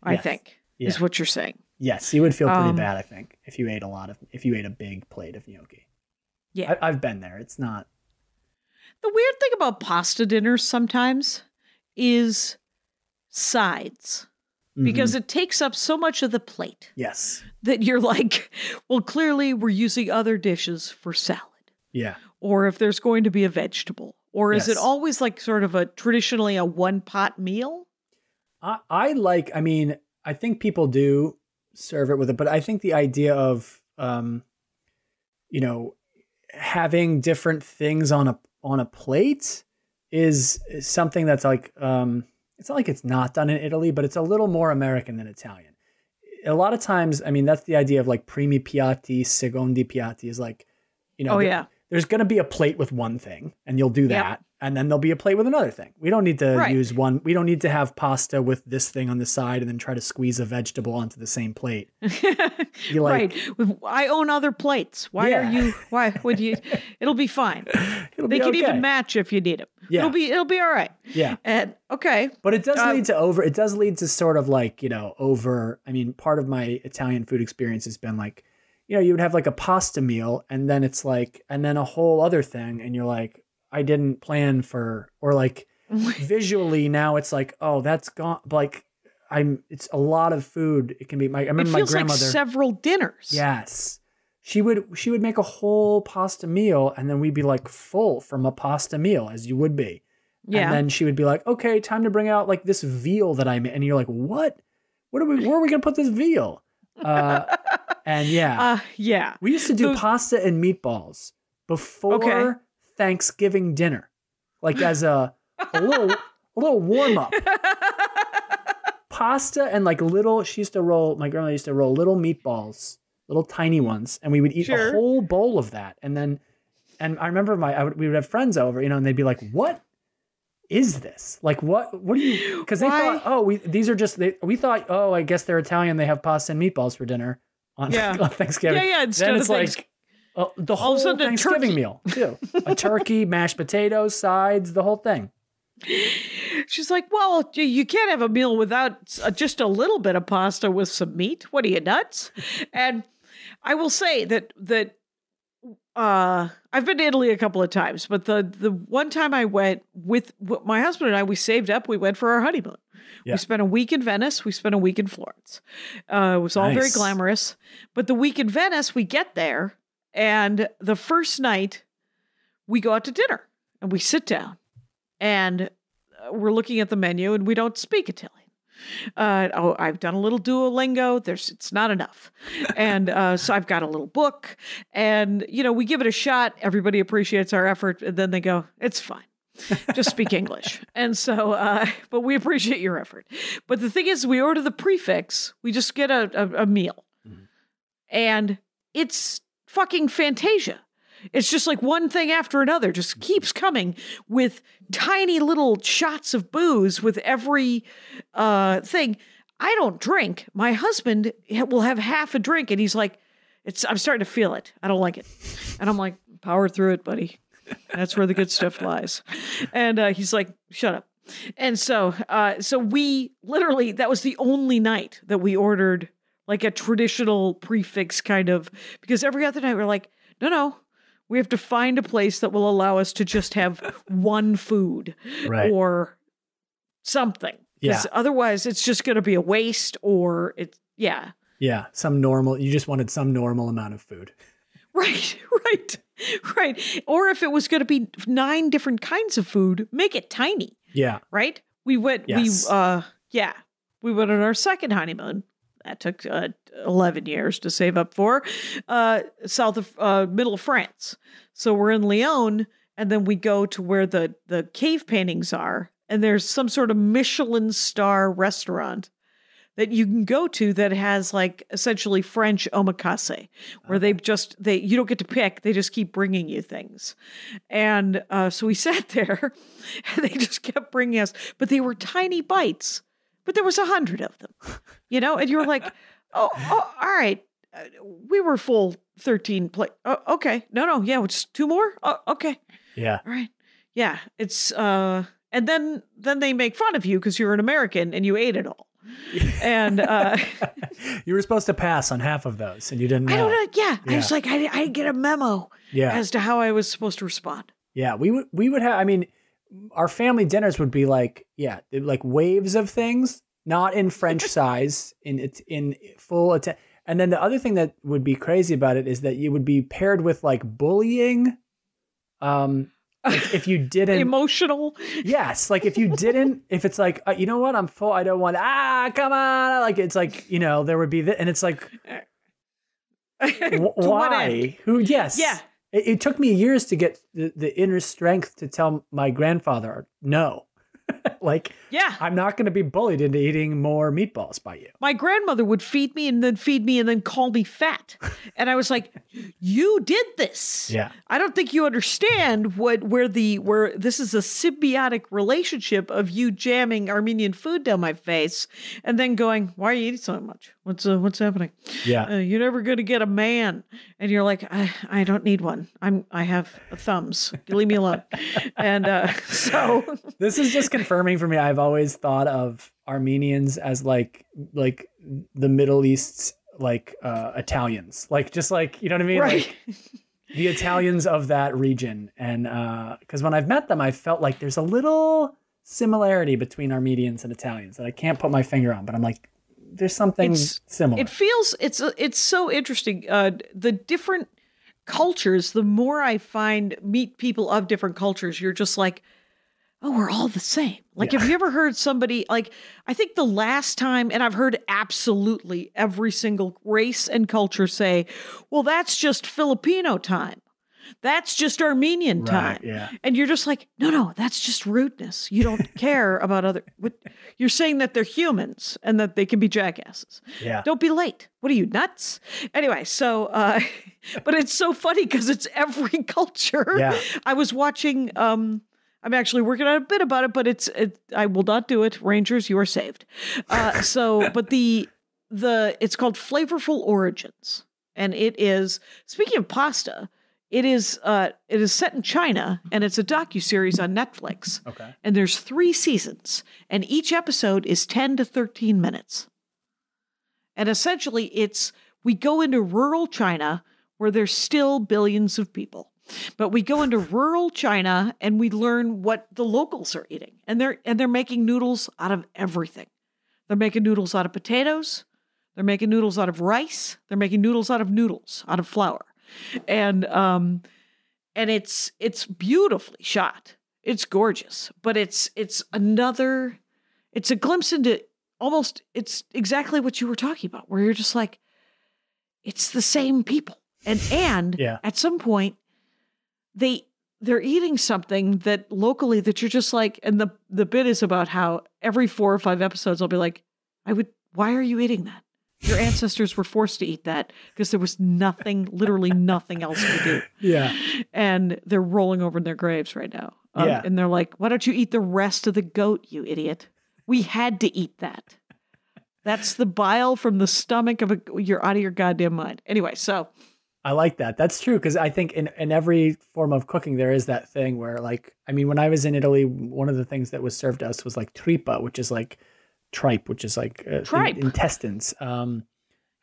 I Yes. think. Is what you're saying. yes, you would feel pretty Um, bad I think if you ate a lot of if you ate a big plate of gnocchi. Yeah. I, I've been there. It's not. The weird thing about pasta dinners sometimes is sides because Mhm. it takes up so much of the plate yes, that you're like, well, clearly we're using other dishes for salad. yeah, Or if there's going to be a vegetable. Or is it always like sort of a traditionally a one pot meal? I, I like. I mean, I think people do serve it with it, but I think the idea of, um, you know, having different things on a on a plate is, something that's like, um, it's not like it's not done in Italy, but it's a little more American than Italian. A lot of times, I mean, that's the idea of like primi piatti, secondi piatti is like, you know, oh the- yeah. There's going to be a plate with one thing and you'll do Yep. that and then there'll be a plate with another thing we don't need to Right. use one we don't need to have pasta with this thing on the side and then try to squeeze a vegetable onto the same plate you like right. I own other plates. Why Yeah. are you why would you it'll be fine. it'll They be can okay. even match if you need them. Yeah. It'll be it'll be all right. yeah And okay. but it does Uh, lead to over it does lead to sort of like you know over i mean part of my italian food experience has been like you know you would have like a pasta meal and then it's like and then a whole other thing and you're like i didn't plan for or like visually now it's like oh that's gone like i'm it's a lot of food it can be my i remember my feels like grandmother several dinners. yes she would she would make a whole pasta meal and then we'd be like full from a pasta meal as you would be Yeah. and then she would be like okay time to bring out like this veal that i made and you're like what what are we where are we gonna put this veal uh and yeah uh yeah. we used to do pasta and meatballs before Okay. thanksgiving dinner like as a a little a little warm up pasta and like little she used to roll my grandma used to roll little meatballs little tiny ones and we would eat Sure. a whole bowl of that and then and i remember my I would, we would have friends over you know and they'd be like what is this like what what do you because they Why? thought oh we these are just they, we thought oh i guess they're italian they have pasta and meatballs for dinner on, Yeah. on thanksgiving Yeah, yeah, instead then it's like uh, the All of a whole thanksgiving turkey. meal too a turkey mashed potatoes sides the whole thing She's like, well, you- you can't have a meal without uh, just a little bit of pasta with some meat. What are you nuts? and I will say that that uh, I've been to Italy a couple of times, but the the one time I went with my husband and I, we saved up. We went for our honeymoon. Yeah. We spent a week in Venice. We spent a week in Florence. Uh, it was all very glamorous. But the week in Venice, we get there, and the first night we go out to dinner and we sit down and uh, we're looking at the menu and we don't speak Italian. Uh, oh, I've done a little Duolingo. There's, it's not enough, and uh, so I've got a little book, and you know, we give it a shot. Everybody appreciates our effort, and then they go, "It's fine, just speak English." And so, uh, but we appreciate your effort. But the thing is, we order the prix fixe. We just get a, a, a meal, and it's fucking Fantasia. It's just like one thing after another, just keeps coming with tiny little shots of booze with every uh, thing. I don't drink. My husband will have half a drink, and he's like, "It's I'm starting to feel it. I don't like it." And I'm like, "Power through it, buddy. That's where the good stuff lies." And uh, he's like, "Shut up." And so, uh, so we literally that was the only night that we ordered like a traditional prix fixe kind of because every other night we're like, no, no, we have to find a place that will allow us to just have one food Right. or something. Yeah. Otherwise, it's just going to be a waste or it's yeah. Yeah. Some normal, you just wanted some normal amount of food. Right, right, right. Or if it was going to be nine different kinds of food, make it tiny. Yeah. right? We went, Yes. we, uh, yeah, we went on our second honeymoon. That took uh, 11 years to save up for, uh, south of, uh, middle of France. So we're in Lyon, and then we go to where the, the cave paintings are, and there's some sort of Michelin star restaurant that you can go to that has like essentially French omakase, where they just they you don't get to pick; they just keep bringing you things. And uh, so we sat there, and they just kept bringing us, but they were tiny bites. But there was a hundred of them, you know, and you were like, "Oh, oh all right." Uh, we were full thirteen play. Oh, okay, no, no, yeah, It's two more. Oh, okay, Yeah. all right, yeah. It's uh, and then then they make fun of you because you're an American and you ate it all. and uh, you were supposed to pass on half of those and you didn't know. I don't know. Yeah, I was like, I, I didn't get a memo Yeah. as to how I was supposed to respond. Yeah, we would we would have. I mean, our family dinners would be like yeah, like waves of things, not in French size, in it in full atten- And then the other thing that would be crazy about it is that you would be paired with like bullying. Um, if, if you didn't, Emotional. yes, like if you didn't, if it's like uh, you know what, I'm full. I don't want. Ah, come on! Like it's like you know there would be that, and it's like wh- why? Who? Yes. Yeah. It, it took me years to get the, the inner strength to tell my grandfather no. like, Yeah. I'm not going to be bullied into eating more meatballs by you. My grandmother would feed me and then feed me and then call me fat. And I was like, you did this. Yeah. I don't think you understand what where the where this is a symbiotic relationship of you jamming Armenian food down my face and then going, "Why are you eating so much? What's uh, what's happening? Yeah. Uh, you're never going to get a man." And you're like, "I I don't need one. I'm I have thumbs. Leave me alone." and uh, so This is just confirming for me. I've always thought of Armenians as like like the Middle East's like uh Italians. Like just like, you know what I mean? right. Like the Italians of that region. And uh cuz when I've met them I felt like there's a little similarity between Armenians and Italians that I can't put my finger on, but I'm like there's something It's- similar. It feels it's it's so interesting. Uh, the different cultures. The more I find meet people of different cultures, you're just like, oh, we're all the same. Like, have you ever heard somebody like? I think the last time, and I've heard absolutely every single race and culture say, well, that's just Filipino time. That's just Armenian time. Yeah. And you're just like, no, no, that's just rudeness. You don't care about other. What, you're saying that they're humans and that they can be jackasses. Yeah. Don't be late. What are you nuts? Anyway, so uh but it's so funny because it's every culture. Yeah. I was watching um I'm actually working on a bit about it, but it's it, I will not do it. Rangers, you are saved. Uh so but the the it's called Flavorful Origins. And it is speaking of pasta, it is uh it is set in China and it's a docu-series on Netflix. Okay. And there's 3 seasons and each episode is 10 to 13 minutes. And essentially, it's we go into rural China where there's still billions of people. But we go into rural China and we learn what the locals are eating. And they're and they're making noodles out of everything. They're making noodles out of potatoes. They're making noodles out of rice. They're making noodles out of noodles, out of flour. And um and it's it's beautifully shot. It's gorgeous, but it's it's another it's a glimpse into almost it's exactly what you were talking about where you're just like it's the same people and and Yeah. at some point they they're eating something that locally that you're just like and the the bit is about how every four or five episodes i'll be like i would why are you eating that your ancestors were forced to eat that because there was nothing literally nothing else to do Yeah. and they're rolling over in their graves right now. Um, Yeah. And they're like, why don't you eat the rest of the goat, you idiot? We had to eat that. That's the bile from the stomach of a, you're out of your goddamn mind. Anyway, so I like that. That's true because I think in, in every form of cooking there is that thing where like I mean when I was in Italy, one of the things that was served to us was like tripa, which is like tripe, which is like uh, in- intestines. Um,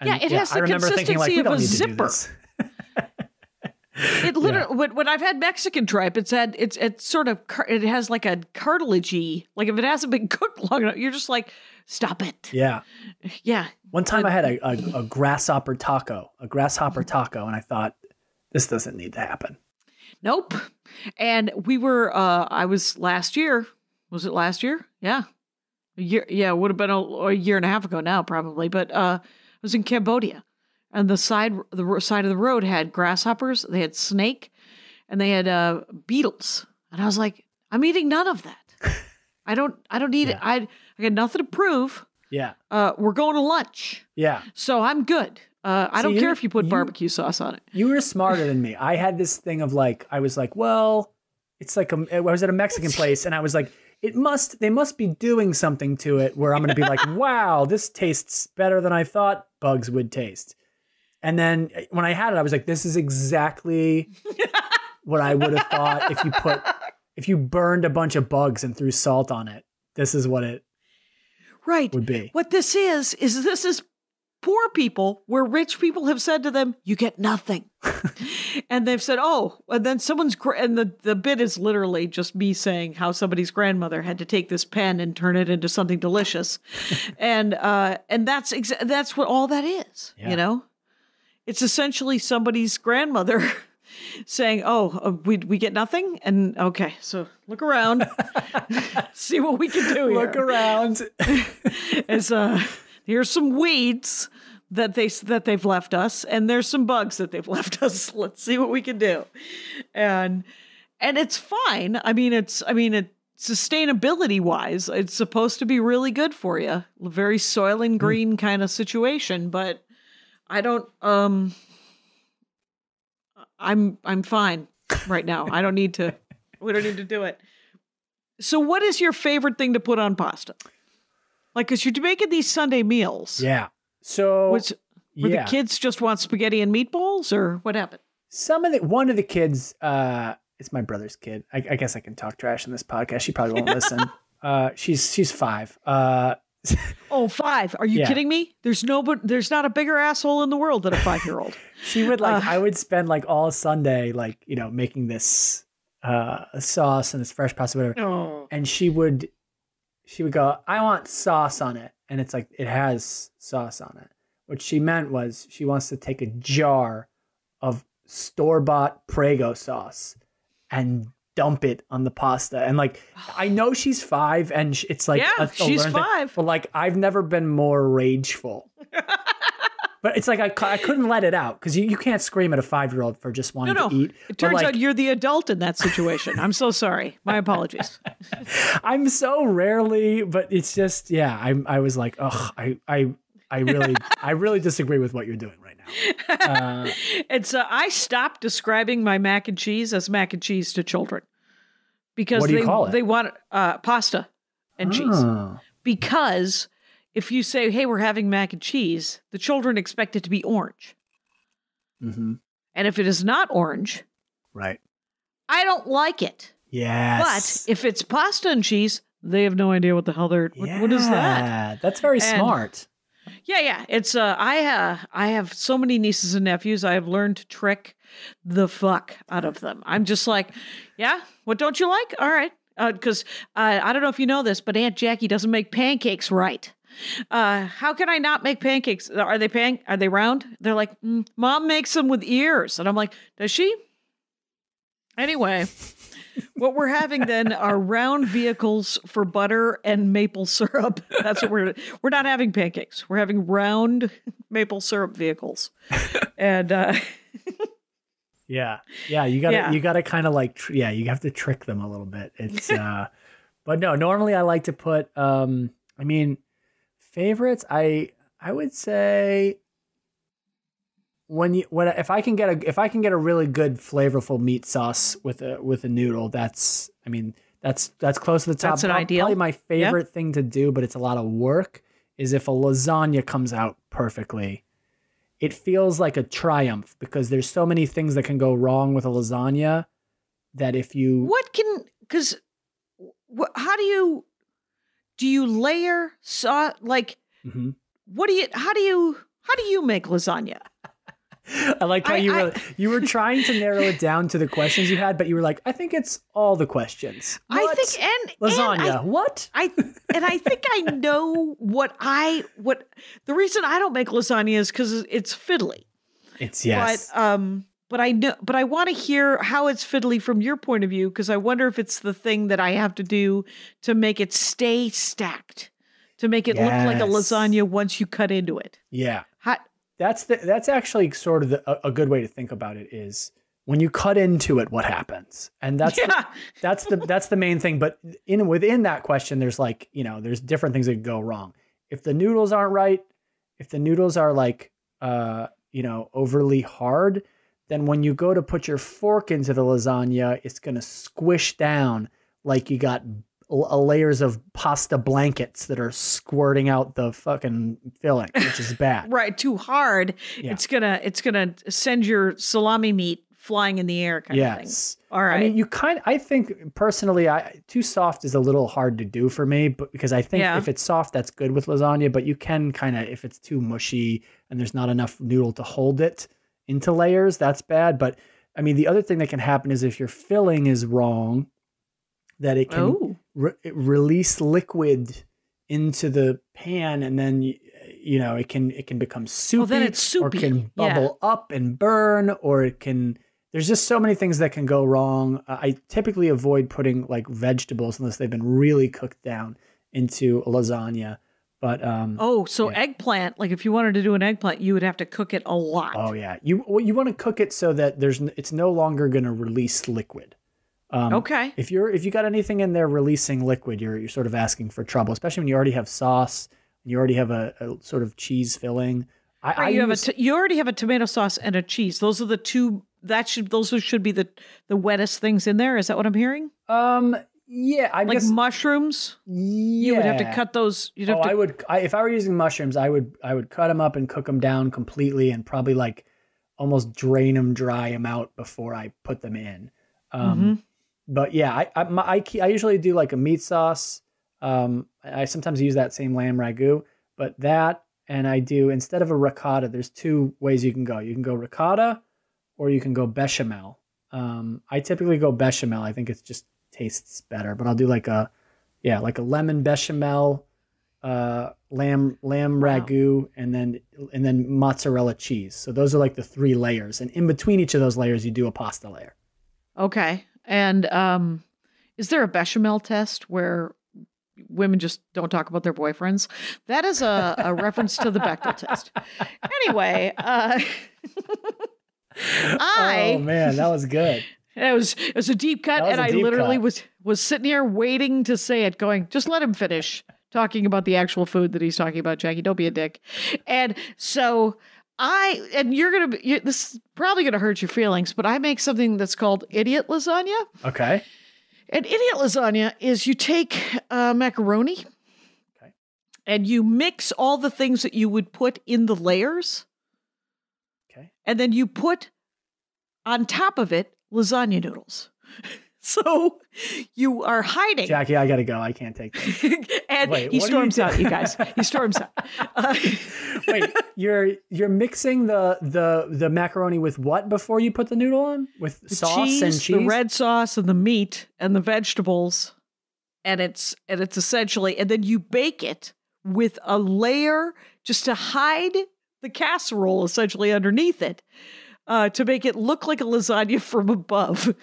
and Yeah, it has the I remember thinking like consistency of a need to do zipper. It literally when, when I've had Mexican tripe, it's had it's it's sort of it has like a cartilagey. Like if it hasn't been cooked long enough, you're just like, stop it. Yeah. Yeah. One time I had a, a, a grasshopper taco, a grasshopper taco, and I thought this doesn't need to happen. Nope. And we were uh I was last year. Was it last year? Yeah. A year yeah, it would have been a, a year and a half ago now probably, but uh I was in Cambodia. And the side the side of the road had grasshoppers, they had snake, and they had uh beetles. And I was like, I'm eating none of that. I don't I don't need it. I I got nothing to prove. Yeah. Uh we're going to lunch. Yeah. So I'm good. Uh I don't care if you put you- barbecue sauce on it. You were smarter than me. I had this thing of like, I was like, well, it's like a, I was at a Mexican place and I was like, it must, they must be doing something to it where I'm going to be like, wow, this tastes better than I thought bugs would taste. And then eh, when I had it, I was like, this is exactly what I would have thought if you put, if you burned a bunch of bugs and threw salt on it. This is what it Right. would be. What this is, is this is poor people where rich people have said to them, you get nothing. and they've said, oh, and then someone's, and the, the bit is literally just me saying how somebody's grandmother had to take this pen and turn it into something delicious. and, uh, and that's, exa- that's what all that is, Yeah. you know? It's essentially somebody's grandmother saying, "Oh, uh, we we get nothing," and okay, so look around, see what we can do here. Look around. As uh, here's some weeds that they that they've left us, and there's some bugs that they've left us. Let's see what we can do, and and it's fine. I mean, it's I mean it sustainability wise, it's supposed to be really good for you. Very soil and green kind of situation, but I don't um. I'm I'm fine right now. I don't need to. We don't need to do it. So, what is your favorite thing to put on pasta? Like, cause you're making these Sunday meals. yeah. So, Which where yeah. the kids just want spaghetti and meatballs, or what happened? some of the one of the kids uh it's my brother's kid I, I guess i can talk trash in this podcast she probably won't listen uh she's she's five uh Oh, five. Are you Yeah. kidding me? There's no, but there's not a bigger asshole in the world than a five year old. she would like Uh. i would spend like all sunday like you know making this uh sauce and this fresh pasta whatever oh, and she would she would go i want sauce on it and it's like it has sauce on it what she meant was she wants to take a jar of store-bought prego sauce and dump it on the pasta and like i know she's five and it's like Yeah, a- a she's learned thing, five. but like i've never been more rageful but it's like i, I couldn't let it out because you, you can't scream at a five-year-old for just wanting no. to eat It turns like, out you're the adult in that situation. I'm so sorry. My apologies. I'm so rarely, but it's just yeah. I'm I was like, ugh, I I I really I really disagree with what you're doing right now. Uh, It's uh, I stopped describing my mac and cheese as mac and cheese to children because What do you they they want uh, pasta and cheese. oh, Because if you say, "Hey, we're having mac and cheese," the children expect it to be orange, mhm, and if it is not orange, right. I don't like it. Yes. But if it's pasta and cheese, they have no idea what the hell they're. What, what is that? That's very And- smart. Yeah, yeah. It's uh I uh I have so many nieces and nephews. I have learned to trick the fuck out of them. I'm just like, yeah, what don't you like? All right. Because uh, I don't know if you know this, but Aunt Jackie doesn't make pancakes right. Uh, how can I not make pancakes? Are they pan? Are they round? They're like, mm, mom makes them with ears, and I'm like, does she? Anyway, what we're having then are round vehicles for butter and maple syrup. That's what we're we're not having pancakes. We're having round maple syrup vehicles, and uh, Yeah, yeah. You gotta Yeah. you gotta kind of like tr- yeah. You have to trick them a little bit. It's uh, but no. Normally, I like to put um. I mean, favorites. I I would say when you when if I can get a if I can get a really good flavorful meat sauce with a with a noodle, that's I mean that's that's close to the top. That's an Prob- ideal. Probably my favorite thing to do, but it's a lot of work. Is if a lasagna comes out perfectly, it feels like a triumph because there's so many things that can go wrong with a lasagna that if you What can because wh- how do you do you layer sauce like Mhm. what do you how do you how do you make lasagna? I like how I- you I- were you were trying to narrow it down to the questions you had, but you were like, I think it's all the questions. I think and lasagna. And I, what? I and I think I know what I what the reason I don't make lasagna is because it's fiddly. It's yes. But um, but I know, but I want to hear how it's fiddly from your point of view because I wonder if it's the thing that I have to do to make it stay stacked, to make it look like a lasagna once you cut into it. yeah. That's the that's actually sort of the, a, a good way to think about it is when you cut into it, what happens? And that's the, that's the that's the main thing. But in within that question, there's like you know, there's different things that could go wrong. If the noodles aren't right, if the noodles are like uh, you know, overly hard, then when you go to put your fork into the lasagna, it's gonna squish down like you got Uh, layers of pasta blankets that are squirting out the fucking filling, which is bad. right. Too hard. Yeah. It's gonna it's gonna send your salami meat flying in the air, kind of thing. yes. All right. I mean, you kind. I think personally, I too soft is a little hard to do for me, but because I think Yeah. if it's soft, that's good with lasagna. But you can kind of, if it's too mushy and there's not enough noodle to hold it into layers, that's bad. But I mean, the other thing that can happen is if your filling is wrong, that it can oh, re- release liquid into the pan, and then you know it can it can become soupy, then it's soupy. or can Yeah. bubble up and burn, or it can. There's just so many things that can go wrong. Uh, I typically avoid putting like vegetables unless they've been really cooked down into a lasagna. But um, oh, so yeah. eggplant. Like if you wanted to do an eggplant, you would have to cook it a lot. Oh yeah, you well, you want to cook it so that there's it's no longer going to release liquid. Um, Okay. If you're if you got anything in there releasing liquid, you're you're sort of asking for trouble, especially when you already have sauce and you already have a, a sort of cheese filling. I, I Right, you have a use- t- you already have a tomato sauce and a cheese. Those are the two that should those should be the the wettest things in there. Is that what I'm hearing? um yeah, I Like guess mushrooms, yeah. you would have to cut those. You'd have oh, to. I would I, if I were using mushrooms, I would I would cut them up and cook them down completely and probably like almost drain them, dry them out before I put them in. Um, Mhm. But yeah, I I, my, I I usually do like a meat sauce. Um, I sometimes use that same lamb ragu, but that and I do instead of a ricotta. There's two ways you can go. You can go ricotta, or you can go bechamel. Um, I typically go bechamel. I think it just tastes better. But I'll do like a yeah, like a lemon bechamel, uh, lamb lamb Wow. ragu, and then and then mozzarella cheese. So those are like the three layers, and in between each of those layers, you do a pasta layer. Okay. And um, is there a bechamel test where women just don't talk about their boyfriends? That is a, a reference to the Bechdel test. Anyway, uh, I oh man, that was good. It was it was a deep cut, and I literally cut. was was sitting here waiting to say it, going, just let him finish talking about the actual food that he's talking about, Jackie. Don't be a dick. And so I and you're gonna be you, this is probably gonna hurt your feelings, but I make something that's called idiot lasagna. Okay. And idiot lasagna is you take uh, macaroni Okay. and you mix all the things that you would put in the layers, Okay. and then you put on top of it lasagna noodles. So you are hiding. Jackie, I gotta go. I can't take this. and Wait, he are you storms out, you guys. He storms out. Uh, Wait, you're you're mixing the the the macaroni with what before you put the noodle on? With sauce cheese, and cheese. the red sauce, and the meat, and the vegetables, and it's and it's essentially, and then you bake it with a layer just to hide the casserole essentially underneath it, uh, to make it look like a lasagna from above.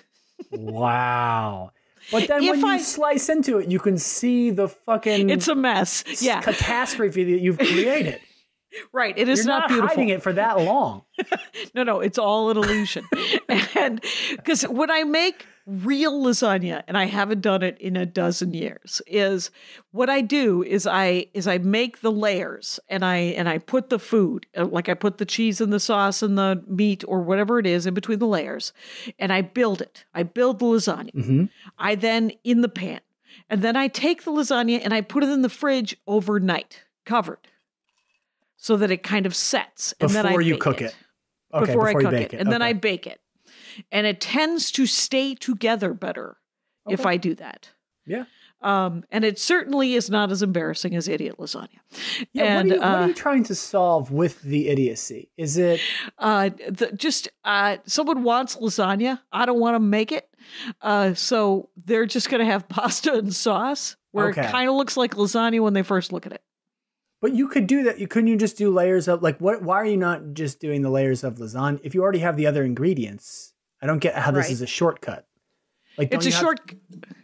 Wow. But then If when I- you slice into it, you can see the fucking It's a mess. Yeah, catastrophe that you've created. right. It is You're not, not, beautiful. hiding it for that long. No, no, it's all an illusion. and because when I make real lasagna, and I haven't done it in a dozen years, is what I do is I is I make the layers and I and I put the food uh, like I put the cheese and the sauce and the meat or whatever it is in between the layers, and I build it. I build the lasagna. hmm I then in the pan, and then I take the lasagna and I put it in the fridge overnight, covered. so that it kind of sets. And then I Before you cook it. it. Okay, before, I cook bake it. And then I bake it. And it tends to stay together better if I do that. Yeah. Um, and it certainly is not as embarrassing as idiot lasagna. Yeah, and what, are you, what uh, are you trying to solve with the idiocy? Is it uh, the, just uh, someone wants lasagna. I don't want to make it. Uh, so they're just going to have pasta and sauce where Okay. it kind of looks like lasagna when they first look at it. But you could do that. You couldn't you just do layers of like what? Why are you not just doing the layers of lasagna if you already have the other ingredients? I don't get how this Right. is a shortcut. Like It's a short.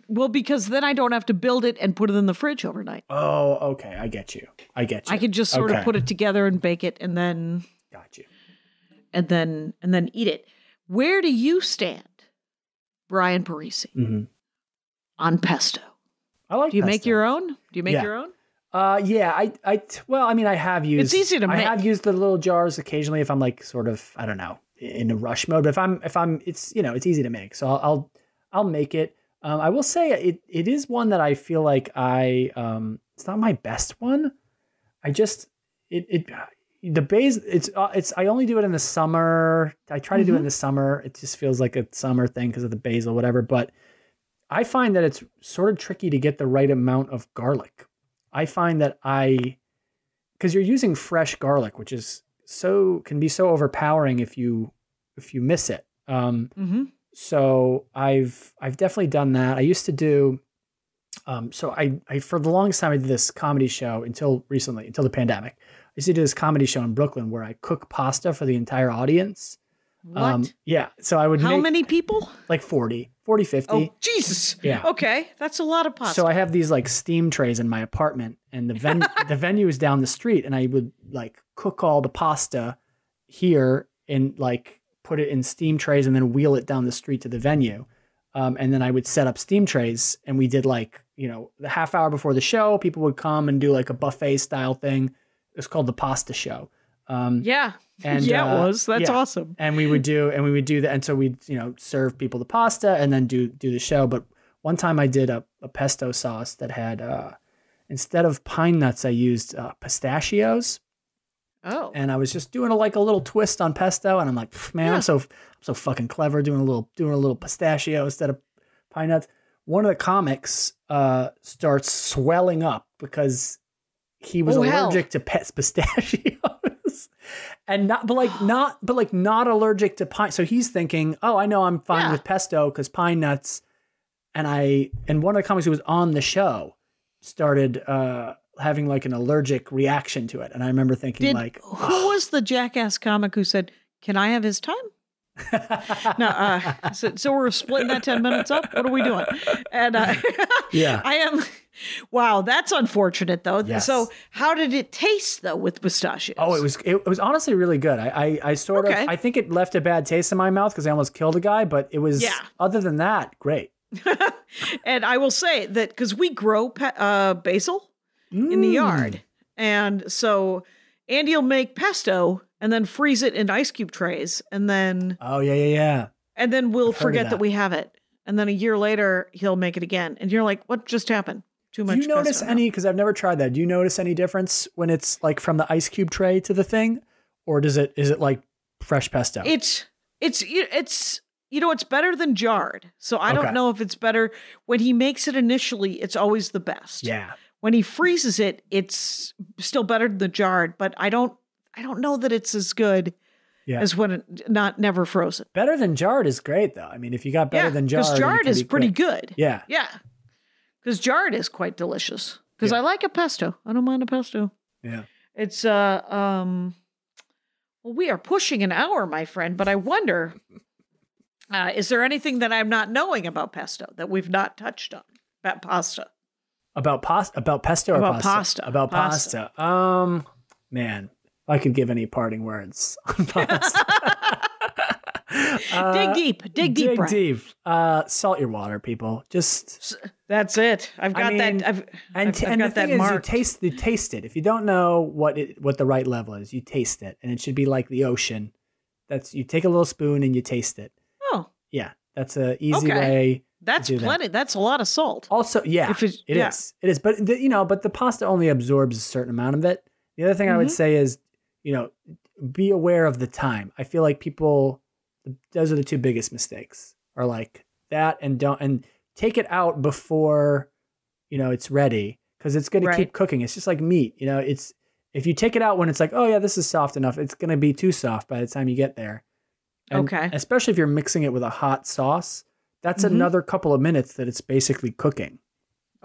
Well, because then I don't have to build it and put it in the fridge overnight. Oh, okay. I get you. I get you. I could just sort Okay. of put it together and bake it, and then Got you. and then and then eat it. Where do you stand, Brian Parise, hmm on pesto? I like. Do you make your own? Do you make Yeah. your own? Uh, yeah. I, I, well, I mean, I have used. It's easy to I make. have used the little jars occasionally if I'm like sort of, I don't know, in a rush mode. But if I'm, if I'm, it's you know, it's easy to make. So I'll, I'll, I'll make it. Um, I will say it, it is one that I feel like I, um, it's not my best one. I just, it, it, the base, it's, uh, it's. I only do it in the summer. I try to do it in the summer. It just feels like a summer thing because of the basil, whatever. But I find that it's sort of tricky to get the right amount of garlic. I find that I, because you're using fresh garlic, which is so can be so overpowering if you if you miss it. Um, Mm-hmm. so I've I've definitely done that. I used to do. Um, so I, I for the longest time I did this comedy show until recently, until the pandemic. I used to do this comedy show in Brooklyn where I cook pasta for the entire audience. Um, What? yeah. So I would How make many people? like 40, 40, 50. Oh, Jesus. Yeah. Okay, that's a lot of pasta. So I have these like steam trays in my apartment, and the ven- the venue is down the street, and I would like cook all the pasta here and like put it in steam trays, and then wheel it down the street to the venue, um, and then I would set up steam trays, and we did like you know the half hour before the show, people would come and do like a buffet style thing. It's called the pasta show. Um, yeah. and yeah, uh, it was. That's yeah. awesome. and we would do and we would do that and so we'd you know serve people the pasta and then do do the show but one time i did a, a pesto sauce that had uh instead of pine nuts i used uh, pistachios Oh. and i was just doing a, like a little twist on pesto and i'm like man Yeah. i'm so i'm so fucking clever doing a little doing a little pistachio instead of pine nuts one of the comics uh starts swelling up because he was Oh, hell. allergic to pet pistachios and not but like not but like not allergic to pine. So he's thinking oh i know i'm fine Yeah. with pesto because pine nuts. And i and one of the comics who was on the show started uh having like an allergic reaction to it. And i remember thinking Did like who was the jackass comic who said, "Can I have his time?" No, uh, so, so we're splitting that ten minutes up. What are we doing? And uh, Yeah. I am. Wow, that's unfortunate though. Yes. So, how did it taste though with pistachios? Oh, it was it, was honestly really good. I I, I sort Okay. of I think it left a bad taste in my mouth because I almost killed a guy, but it was Yeah. other than that, great. and I will say that because we grow pe- uh, basil in the Mm. yard, and so Andy will make pesto and then freeze it in ice cube trays, and then Oh yeah, yeah, yeah. and then we'll I've forget that. that. we have it, and then a year later he'll make it again, and you're like, "What just happened? Too much." Do you notice any? Because I've never tried that. Do you notice any difference when it's like from the ice cube tray to the thing, or does it is it like fresh pesto? It's it's you- it's you know it's better than jarred. So I Okay. don't know if it's better when he makes it initially. It's always the best. yeah. When he freezes it, it's still better than the jarred. But I don't I don't know that it's as good Yeah. as when it not never frozen. Better than jarred is great though. I mean, if you got better yeah, than jarred, it jarred is pretty great. good. Yeah. Yeah, because jarred is quite delicious. Because Yeah. I like a pesto. I don't mind a pesto. Yeah. It's uh um well we are pushing an hour, my friend, but I wonder uh is there anything that I'm not knowing about pesto that we've not touched on? About pasta. About pasta, about pesto or About pasta? pasta. About Pasta. pasta. Um, man, I could give any parting words on pasta. Uh, dig deep, dig deep, Dig deep. Uh, salt your water, people. Just That's it. I've I got mean, that I've, and, I've, and got the thing that is, you taste you taste it. If you don't know what it what the right level is, you taste it, and it should be like the ocean. That's you take a little spoon and you taste it. oh, Yeah, that's a easy Okay. way. that's do that. plenty. That's a lot of salt. Also, yeah, If it's- it yeah. is. It is. But the, you know, but the pasta only absorbs a certain amount of it. The other thing I would Mhm. say is you know, be aware of the time. I feel like people, those are the two biggest mistakes are like that and don't, and take it out before, you know, it's ready because it's going to keep cooking. It's just like meat, you know, it's, if you take it out when it's like, oh yeah, this is soft enough, it's going to be too soft by the time you get there. And Okay. Especially if you're mixing it with a hot sauce, that's Mhm. another couple of minutes that it's basically cooking.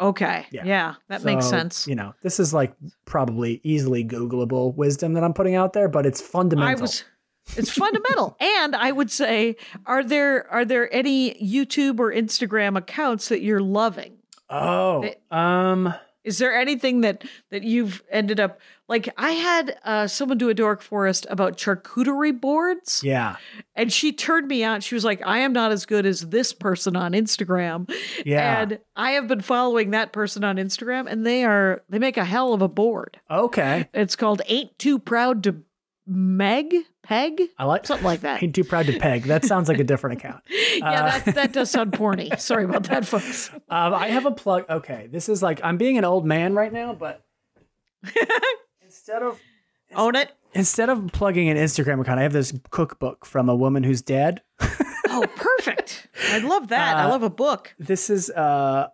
Okay. Yeah. Yeah, that makes sense. You know, this is like probably easily Googleable wisdom that I'm putting out there, but it's fundamental. Was it's fundamental. and I would say are there are there any YouTube or Instagram accounts that you're loving? oh, It- um, Is there anything that that you've ended up like I had uh someone do a dork forest about charcuterie boards yeah, and she turned me out. She was like, I am not as good as this person on Instagram. yeah. And I have been following that person on Instagram and they are they make a hell of a board. okay, It's called Ain't Too Proud to Meg? Peg? I like Something like that. Ain't too proud to peg. That sounds like a different account. yeah, that, that does sound porny. Sorry about that, folks. Um, I have a plug. Okay, this is like I'm being an old man right now, but instead of Own it. instead of plugging an Instagram account, I have this cookbook from a woman who's dead. Oh, perfect. I love that. I Uh, love a book. This is uh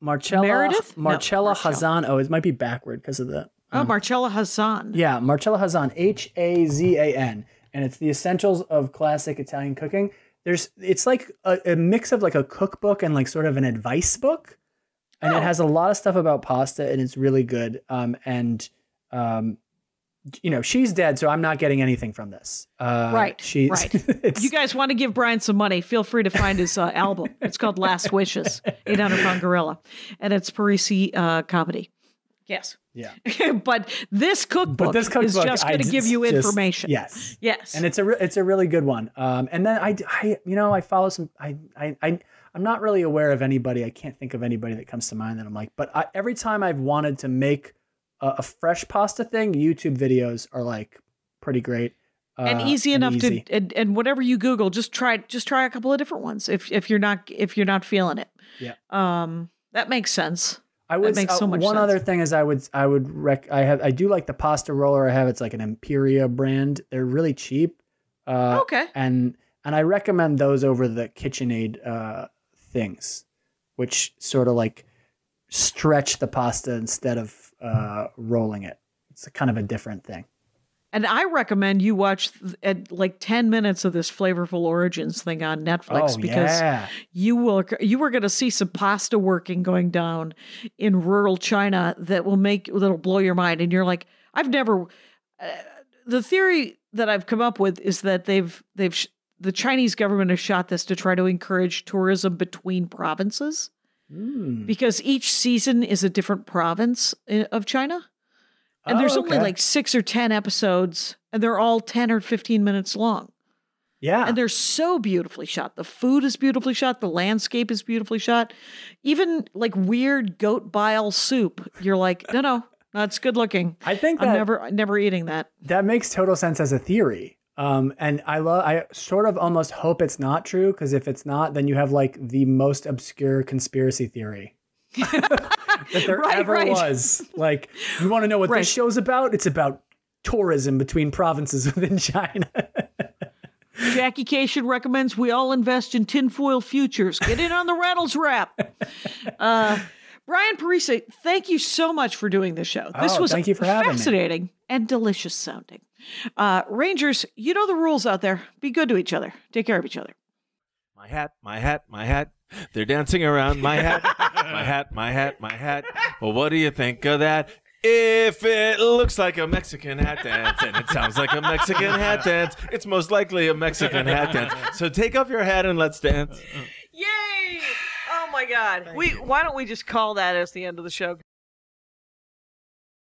Marcella Meredith? No, Marcella Marcella. Hazan. Oh, it might be backward because of the Oh, Marcella Hazan. Yeah, Marcella Hazan, H A Z A N, and it's the essentials of classic Italian cooking. There's, it's like a, a mix of like a cookbook and like sort of an advice book, and Oh. it has a lot of stuff about pasta, and it's really good. Um, and um, you know, she's dead, so I'm not getting anything from this. Uh, Right, She's, right. You guys want to give Brian some money? Feel free to find his uh, album. It's called Last Wishes, 800 Pound Gorilla, and it's Parise uh, comedy. Yes. Yeah. but this cookbook, But this cookbook is just going to give you just- information. Yes. Yes. and it's a re- it's a really good one. Um, and then I, I you know I follow some I I I I'm not really aware of anybody. I can't think of anybody that comes to mind that I'm like. But I, every time I've wanted to make a, a fresh pasta thing, YouTube videos are like pretty great and uh, easy enough easy. to and, and whatever you google just try just try a couple of different ones if if you're not if you're not feeling it Yeah. um that makes sense I would makes so uh, much one sense. other thing is I would I would rec I have I do like the pasta roller I have. It's like an Imperia brand. They're really cheap. Uh, okay and and I recommend those over the KitchenAid uh, things, which sort of like stretch the pasta instead of uh, rolling it. It's a kind of a different thing. And i recommend you watch th- at like 10 minutes of this flavorful origins thing on netflix oh because yeah, you will you are going to see some pasta working going down in rural china that will make that'll blow your mind. And you're like i've never uh, the theory that i've come up with is that they've they've sh- the chinese government has shot this to try to encourage tourism between provinces Mm. because each season is a different province i- of china and Oh, there's only like 6 or 10 episodes and they're all 10 or 15 minutes long yeah. and they're so beautifully shot. The food is beautifully shot. The landscape is beautifully shot. Even like weird goat bile soup, you're like, no, no, it's good looking. I think I'm never, never eating that. that makes total sense as a theory. Um, and I love. I sort of almost hope it's not true because if it's not, then you have like the most obscure conspiracy theory that there Right, ever right. was. Like, you want to know what Right. this show's about? It's about tourism between provinces within China. Jackie Kashian recommends we all invest in tinfoil futures. Get in on the Reynolds wrap. Uh, Brian Parise, thank you so much for doing this show. This Oh, was thank you for having me. fascinating and delicious sounding. Uh, Rangers, you know the rules out there. Be good to each other. Take care of each other. My hat, my hat, my hat. They're dancing around my hat, my hat, my hat, my hat. Well, what do you think of that? If it looks like a Mexican hat dance and it sounds like a Mexican hat dance, it's most likely a Mexican hat dance. So take off your hat and let's dance. Yay! Oh my God. we why don't we just call that as the end of the show?